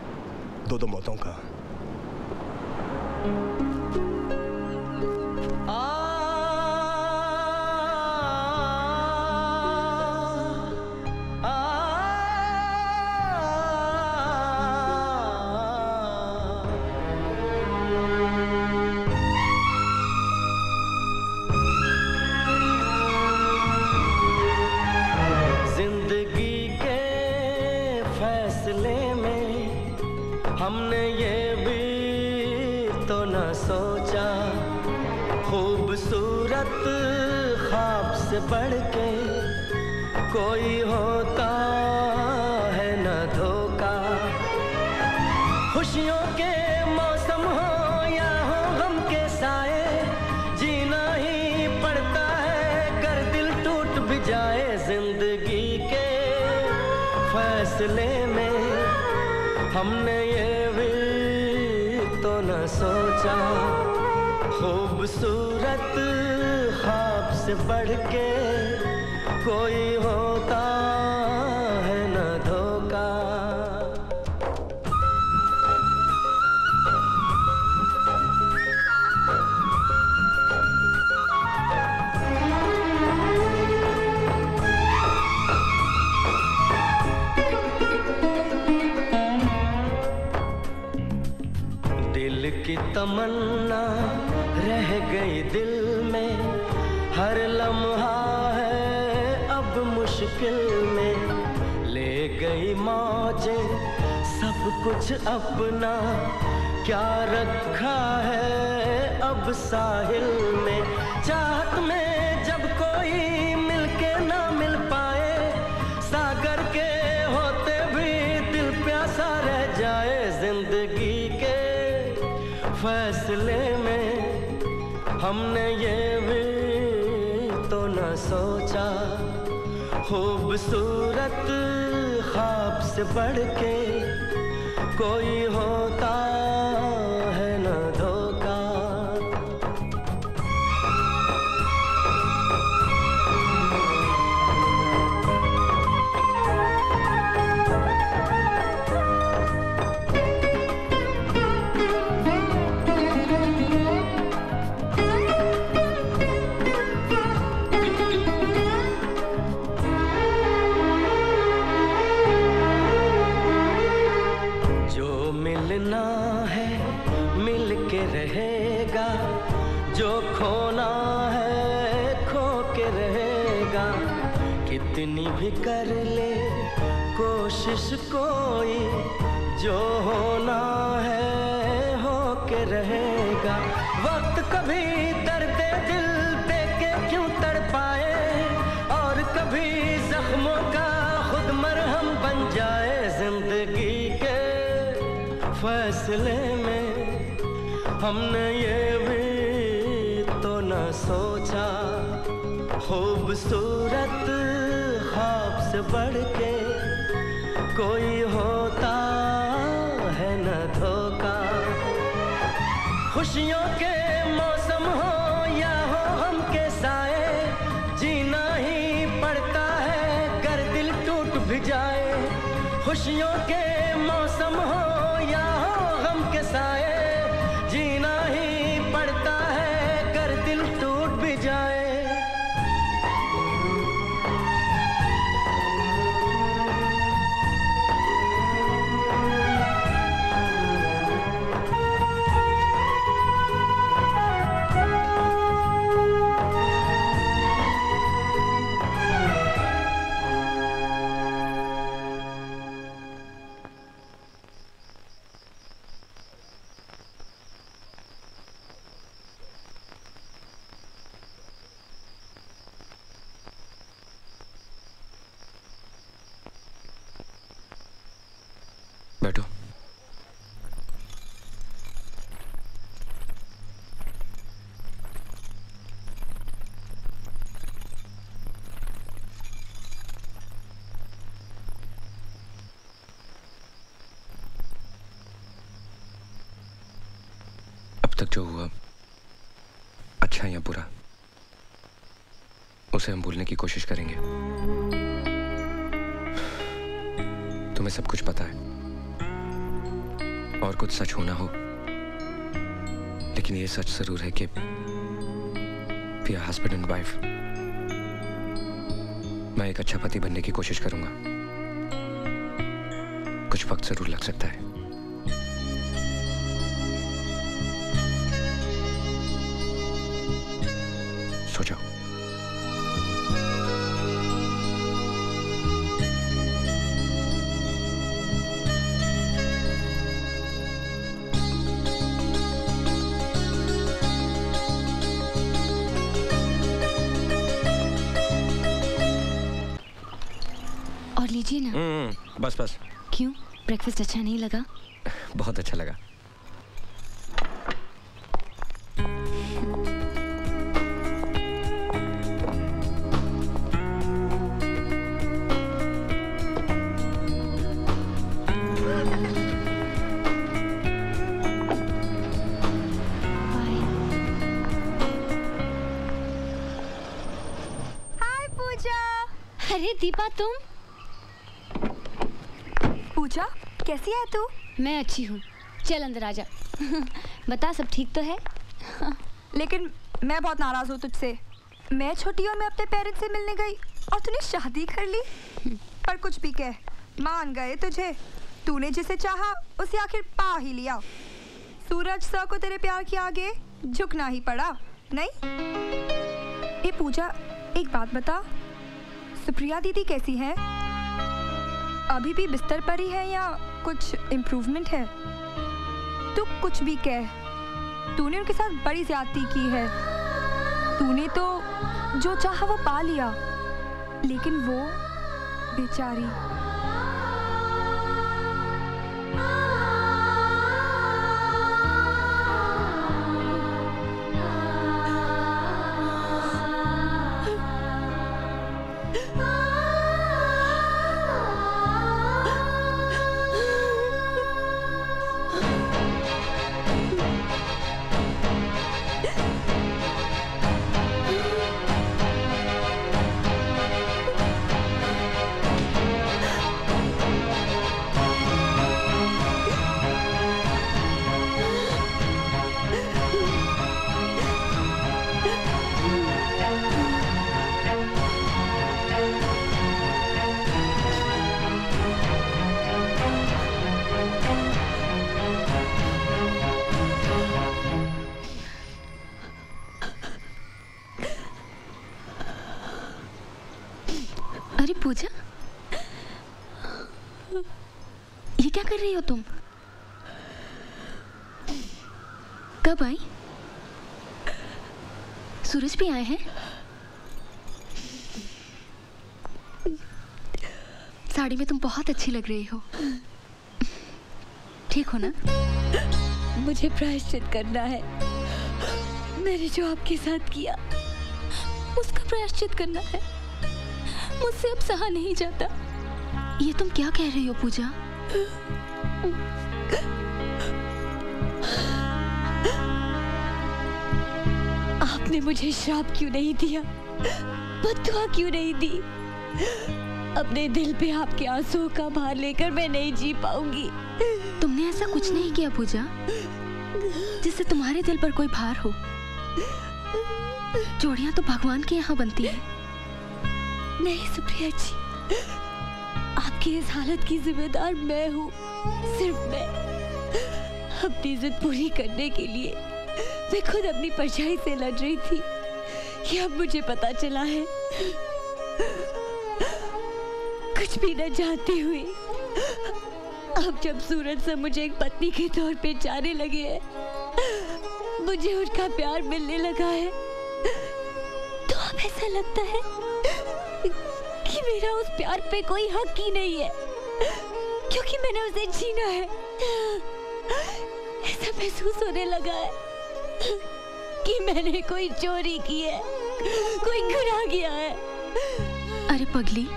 दो दो मौतों का। तमन्ना रह गई दिल में। हर लम्हा है अब मुश्किल में। ले गई मौजे, सब कुछ अपना। क्या रखा है अब साहिल में? चाहत में जब कोई फैसले में हमने ये भी तो न सोचा। खूबसूरत खाब से बढ़ के कोई होता हमने ये भी तो न सोचा। खूबसूरत ख्वाब से बढ़ के कोई होता है न धोखा। खुशियों के मौसम हो या हो हम के साए, जीना ही पड़ता है कर दिल टूट भी जाए। खुशियों के मौसम हो तक जो हुआ अच्छा या बुरा, उसे हम भूलने की कोशिश करेंगे। तुम्हें सब कुछ पता है। और कुछ सच होना हो, लेकिन ये सच ज़रूर है कि हस्बैंड एंड वाइफ मैं एक अच्छा पति बनने की कोशिश करूँगा। कुछ वक्त ज़रूर लग सकता है। बस बस। क्यों? ब्रेकफास्ट अच्छा नहीं लगा? बहुत अच्छा लगा। पूजा अरे दीपा तुम? पूजा कैसी है तू? मैं अच्छी हूँ। चल अंदर आ जा। [laughs] बता सब ठीक तो है? [laughs] लेकिन मैं बहुत नाराज़ हूँ तुझसे। मैं छोटी और मैं अपने पेरेंट्स से मिलने गई और तूने शादी कर ली। [laughs] पर कुछ भी कह मान गए तुझे। तूने जिसे चाहा उसे आखिर पा ही लिया। सूरज सर को तेरे प्यार के आगे झुकना ही पड़ा नहीं? ए पूजा एक बात बता। सुप्रिया दीदी कैसी है? अभी भी बिस्तर पर ही है या कुछ इम्प्रूवमेंट है? तू कुछ भी कह। तूने उनके साथ बड़ी ज्यादती की है। तूने तो जो चाहा वो पा लिया। लेकिन वो बेचारी। रही हो तुम? कब आई? सूरज भी आए हैं? साड़ी में तुम बहुत अच्छी लग रही हो। ठीक हो ना? मुझे प्रायश्चित करना है। मैंने जो आपके साथ किया उसका प्रायश्चित करना है। मुझसे अब सहा नहीं जाता। ये तुम क्या कह रही हो पूजा? आपने मुझे श्राप क्यों नहीं दिया? बदुआ क्यों नहीं दी? अपने दिल पे आपके आंसुओं का भार लेकर मैं नहीं जी पाऊँगी। तुमने ऐसा कुछ नहीं किया पूजा जिससे तुम्हारे दिल पर कोई भार हो। जोड़ियाँ तो भगवान के यहाँ बनती है। नहीं सुप्रिया जी। आपकी इस हालत की जिम्मेदार मैं हूँ। सिर्फ़ मैं। अपनी इज़्ज़त पूरी करने के लिए मैं खुद अपनी परछाई से लड़ रही थी। ये अब मुझे पता चला है। कुछ भी न जानते हुए अब जब सूरज से मुझे एक पत्नी के तौर पे जाने लगे हैं, मुझे उनका प्यार मिलने लगा है। तो अब ऐसा लगता है कि मेरा उस प्यार पे कोई हक ही नहीं है। क्योंकि मैंने उसे जीना है। ऐसा महसूस होने लगा है कि मैंने कोई चोरी की है, कोई गुनाह किया है। अरे पगली,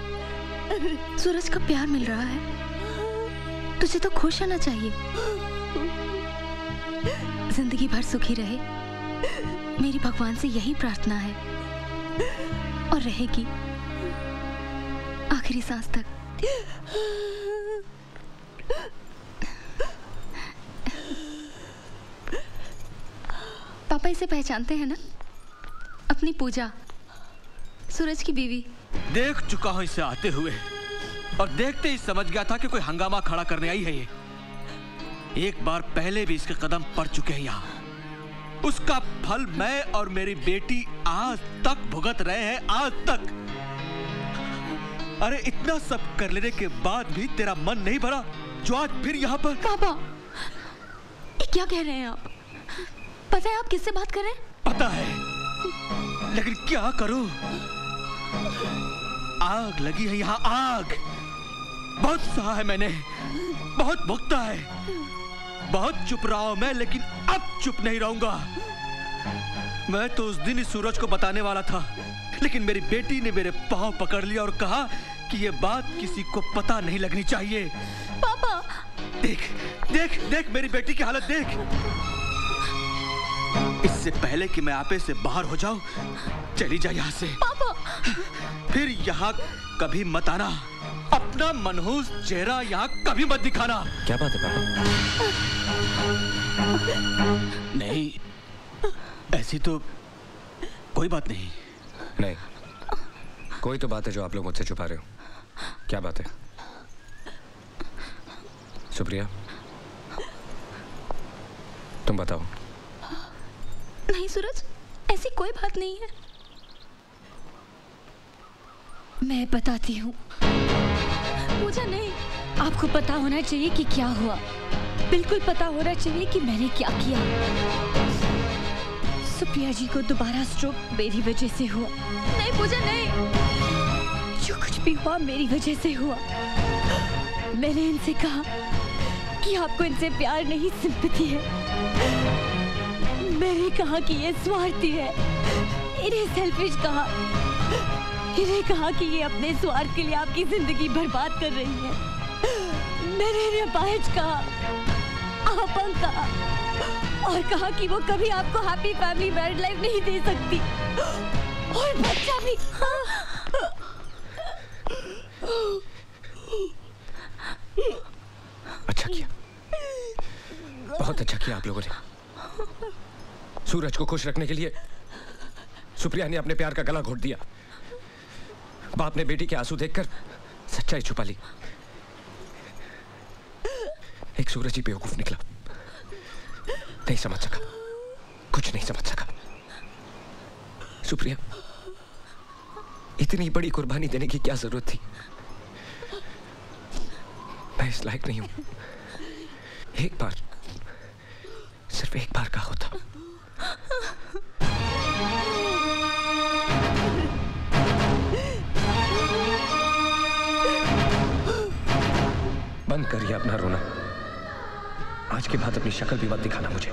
सूरज का प्यार मिल रहा है। तुझे तो खुश होना चाहिए। ज़िंदगी भर सुखी रहे। मेरी भगवान से यही प्रार्थना है। और रहेगी। आखिरी सांस तक। पापा इसे पहचानते हैं ना? अपनी पूजा। सूरज की बीवी। देख चुका हूँ इसे आते हुए। और देखते ही समझ गया था कि कोई हंगामा खड़ा करने आई है ये। एक बार पहले भी इसके कदम पड़ चुके हैं यहाँ। उसका फल मैं और मेरी बेटी आज तक भुगत रहे हैं, आज तक। अरे इतना सब कर लेने के बाद भी तेरा मन नहीं भरा? जो आज फिर यहाँ पर। पापा ये क्या कह रहे हैं आप? पता है आप किससे बात कर रहे हैं? पता है। लेकिन क्या करूँ? आग लगी है यहाँ आग। बहुत सहा है मैंने। बहुत भुगता है। बहुत चुप रहा हूँ मैं लेकिन अब चुप नहीं रहूँगा। मैं तो उस दिन ही सूरज को बताने वाला था लेकिन मेरी बेटी ने मेरे पाँव पकड़ लिया और कहा कि ये बात किसी को पता नहीं लगनी चाहिए। पापा। देख देख देख मेरी बेटी की हालत देख। इससे पहले कि मैं आपे से बाहर हो जाऊँ चली जा यहाँ से। पापा। फिर यहाँ कभी मत आना। अपना मनहूस चेहरा यहाँ कभी मत दिखाना। क्या बात है पापा? नहीं ऐसी तो कोई बात नहीं। नहीं। कोई तो बात है जो आप लोग मुझसे छुपा रहे हो। क्या बात है? सुप्रिया तुम बताओ। नहीं सूरज ऐसी कोई बात नहीं है। मैं बताती हूँ। मुझे नहीं। आपको पता होना चाहिए कि क्या हुआ। बिल्कुल पता होना चाहिए कि मैंने क्या किया। सुप्रिया जी को दोबारा स्ट्रोक मेरी वजह से हुआ। नहीं, पूजा, नहीं। जो कुछ भी हुआ, मेरी वजह से हुआ। मैंने इनसे कहा कि आपको इनसे प्यार नहीं सिंपति है। मैंने कहा कि ये स्वार्थी है। इन्हें सेल्फिश कहा। इन्हें कहा कि ये अपने स्वार्थ के लिए आपकी ज़िंदगी बर्बाद कर रही है। मैंने इन्हें बाहज कहा। आपंग कहा। और कहा कि वो कभी आपको हैप्पी फैमिली मैरिड लाइफ नहीं दे सकती। और बच्चा भी। अच्छा किया। बहुत अच्छा किया आप लोगों ने। सूरज को खुश रखने के लिए सुप्रिया ने अपने प्यार का गला घोट दिया। बाप ने बेटी के आँसू देखकर सच्चाई छुपा ली। एक सूरज ही बेवकूफ़ निकला। नहीं समझ सका। कुछ नहीं समझ सका। सुप्रिया, इतनी बड़ी कुर्बानी देने की क्या ज़रूरत थी? मैं इस लायक नहीं हूँ। एक बार, सिर्फ़ एक बार का होता। बंद करिए अपना रोना। आज के बाद अपनी शक्ल भी मत दिखाना मुझे।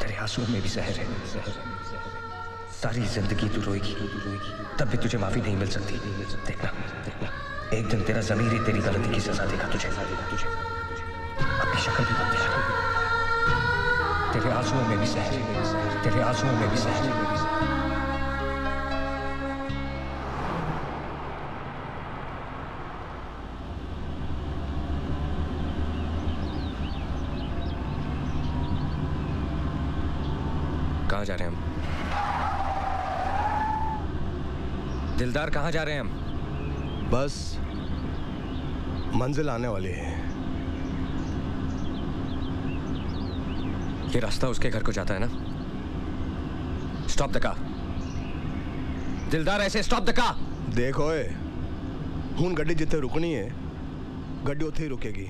तेरे आंसुओं में भी जहर है। सारी ज़िंदगी तू रोएगी। तब भी तुझे माफ़ी नहीं मिल सकती। देखना एक दिन तेरा जमीर ही तेरी गलती की सजा देगा तुझे। तुझे अपनी शक्ल भी मत दिखाना तेरे आंसुओं में भी सहर तेरे आंसुओं में भी सहर कहाँ जा रहे हैं हम? दिलदार कहाँ जा रहे हैं हम? बस मंजिल आने वाली है। ये रास्ता उसके घर को जाता है ना? स्टॉप द कार दिलदार ऐसे स्टॉप द कार देखो हूँ गड्डी जितने रुकनी है गड्डी उतनी ही रुकेगी।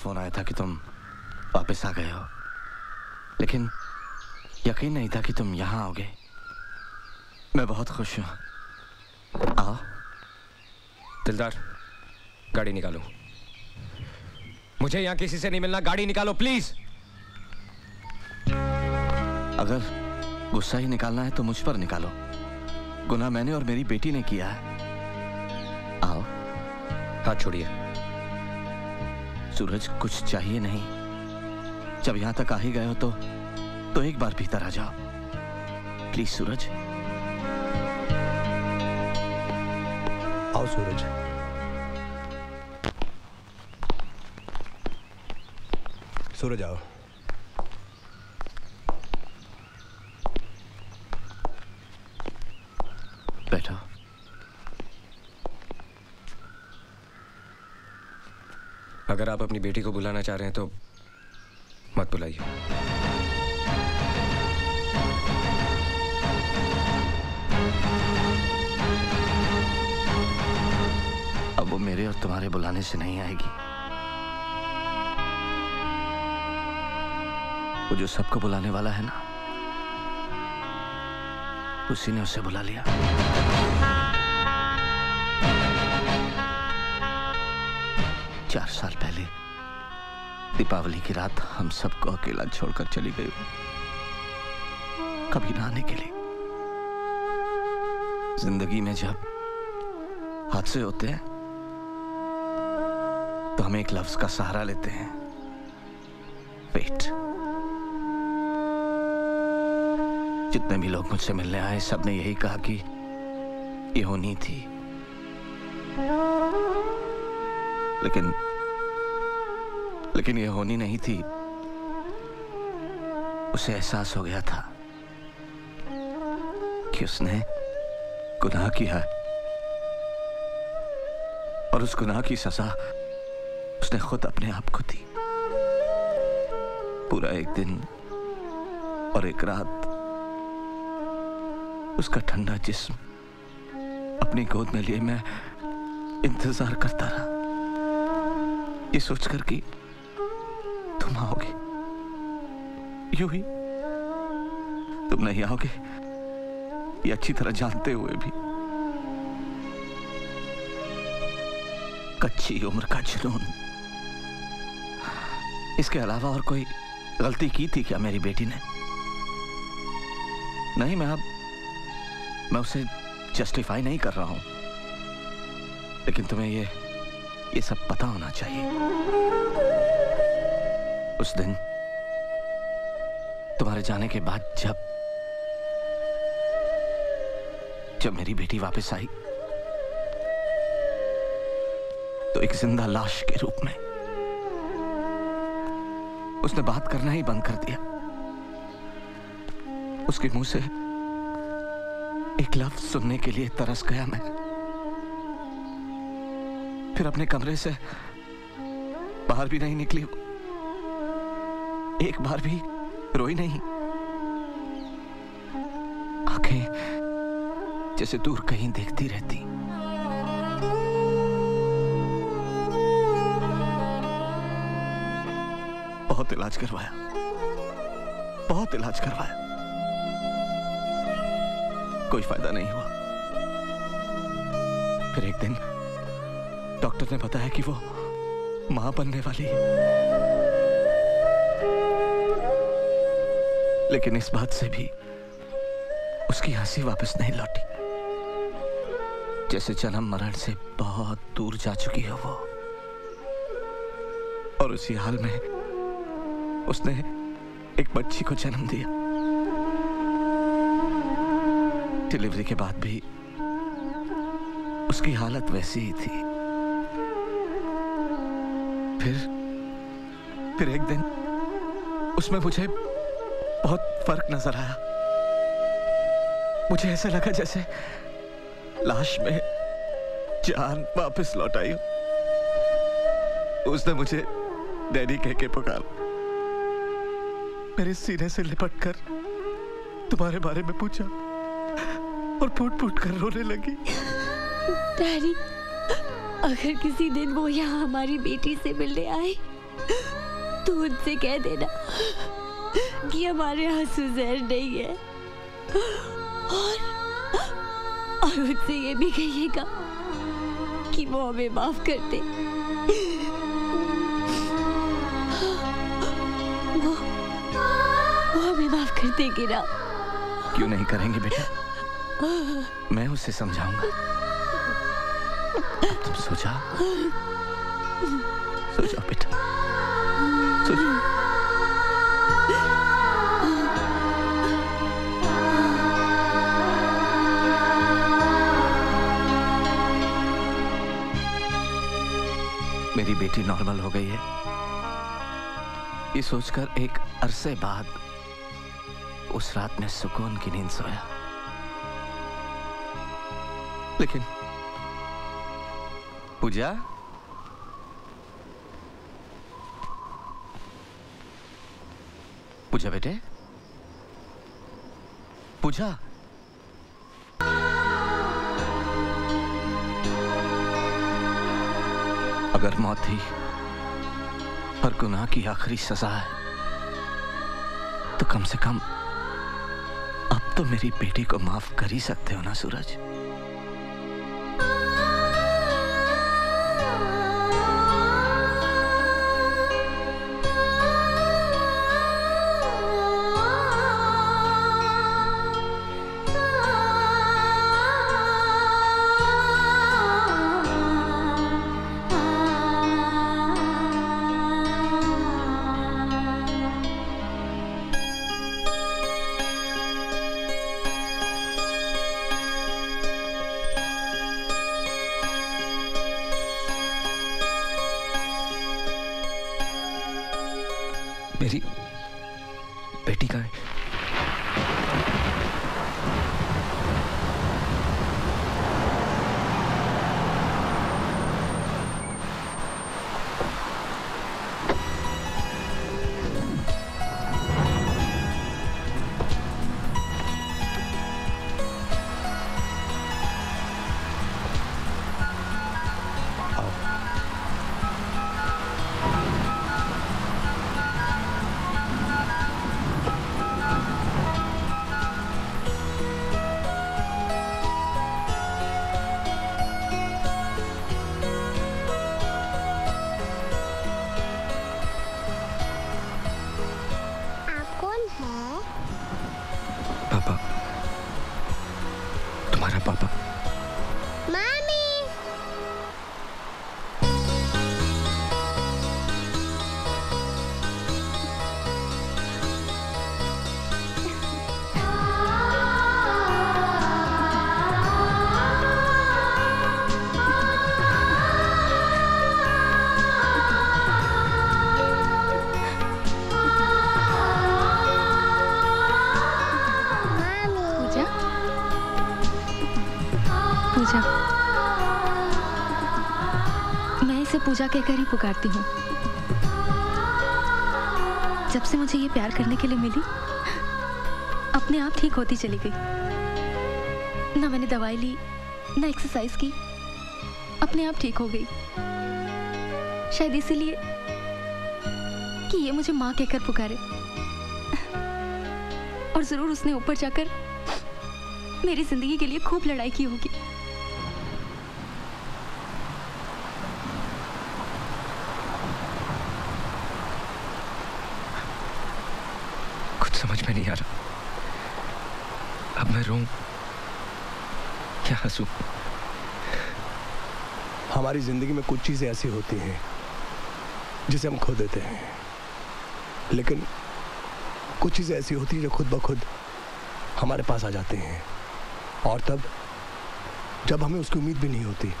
फ़ोन आया था कि तुम वापस आ गए हो। लेकिन यकीन नहीं था कि तुम यहाँ आओगे। मैं बहुत खुश हूँ। आओ। दिलदार गाड़ी निकालो। मुझे यहाँ किसी से नहीं मिलना। गाड़ी निकालो प्लीज़। अगर गुस्सा ही निकालना है तो मुझ पर निकालो। गुनाह मैंने और मेरी बेटी ने किया है। आओ। हाथ छोड़िए। सूरज कुछ चाहिए नहीं। जब यहाँ तक आ ही गए हो तो तो एक बार भीतर आ जाओ। प्लीज़ सूरज। आओ सूरज। सूरज आओ बैठो अगर आप अपनी बेटी को बुलाना चाह रहे हैं तो मत बुलाइए। अब वो मेरे और तुम्हारे बुलाने से नहीं आएगी। वो जो सबको बुलाने वाला है ना, उसी ने उसे बुला लिया। चार साल पहले दीपावली की रात हम सबको अकेला छोड़कर चली गई कभी ना आने के लिए। ज़िंदगी में जब हादसे होते हैं तो हम एक लफ्ज का सहारा लेते हैं। वेट जितने भी लोग मुझसे मिलने आए, सबने यही कहा कि ये होनी थी। लेकिन लेकिन ये होनी नहीं थी। उसे एहसास हो गया था कि उसने गुनाह किया है। और उस गुनाह की सजा उसने खुद अपने आप को दी। पूरा एक दिन और एक रात उसका ठंडा जिस्म अपनी गोद में लिए मैं इंतज़ार करता रहा। ये सोचकर कि तुम आओगे। यूँ ही तुम नहीं आओगे। ये अच्छी तरह जानते हुए भी कच्ची उम्र का जुनून। इसके अलावा और कोई गलती की थी क्या मेरी बेटी ने? नहीं, मैं अब मैं उसे जस्टिफाई नहीं कर रहा हूँ। लेकिन तुम्हें ये ये सब पता होना चाहिए। उस दिन, तुम्हारे जाने के बाद जब जब मेरी बेटी वापस आई तो एक ज़िंदा लाश के रूप में उसने बात करना ही बंद कर दिया। उसके मुँह से एक लफ्ज सुनने के लिए तरस गया मैं। फिर अपने कमरे से बाहर भी नहीं निकली एक बार भी रोई नहीं। आँखें जैसे दूर कहीं देखती रहती। बहुत इलाज करवाया। बहुत इलाज करवाया। कोई फ़ायदा नहीं हुआ। फिर एक दिन डॉक्टर ने बताया कि वो माँ बनने वाली है। लेकिन इस बात से भी उसकी हँसी वापस नहीं लौटी। जैसे जन्म मरण से बहुत दूर जा चुकी हो वो। और उसी हाल में उसने एक बच्ची को जन्म दिया। डिलीवरी के बाद भी उसकी हालत वैसी ही थी। फिर फिर एक दिन उसमें मुझे बहुत फ़र्क नज़र आया। मुझे ऐसा लगा जैसे लाश में जान वापस लौट आई उसने मुझे डैडी कह के पुकारा। मेरे सीने से लिपट कर तुम्हारे बारे में पूछा और फूट फूट कर रोने लगी। डैडी अगर किसी दिन वो यहाँ हमारी बेटी से मिलने आए तो उनसे कह देना कि हमारे आँसू जहर नहीं है। और और उनसे ये भी कहिएगा कि वो हमें माफ़ कर दे। वो वो हमें माफ़ कर देगी ना। क्यों नहीं करेंगे बेटा? मैं उसे समझाऊँगा। तुम सो जाओ सो जाओ बेटा। सो जाओ मेरी बेटी नॉर्मल हो गई है। ये सोचकर एक अरसे बाद उस रात में सुकून की नींद सोया। लेकिन पूजा? पूजा बेटे? पूजा? अगर मौत ही पर गुनाह की आखिरी सजा है तो कम से कम अब तो मेरी बेटी को माफ़ कर ही सकते हो ना, सूरज? पूजा कहकर ही पुकारती हूँ। जब से मुझे ये प्यार करने के लिए मिली, अपने आप ठीक होती चली गई। ना मैंने दवाई ली, ना एक्सरसाइज की, अपने आप ठीक हो गई। शायद इसीलिए कि ये मुझे माँ कहकर पुकारे। और ज़रूर उसने ऊपर जाकर मेरी ज़िंदगी के लिए खूब लड़ाई की होगी समझ में नहीं आ रहा अब मैं रो क्या हंसू हमारी ज़िंदगी में कुछ चीज़ें ऐसी होती हैं, जिसे हम खो देते हैं। लेकिन कुछ चीज़ें ऐसी होती हैं जो खुद ब खुद हमारे पास आ जाती हैं। और तब, जब हमें उसकी उम्मीद भी नहीं होती,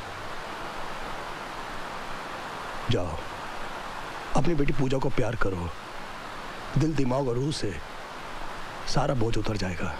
जाओ, अपनी बेटी पूजा को प्यार करो। दिल, दिमाग और रूह से सारा बोझ उतर जाएगा।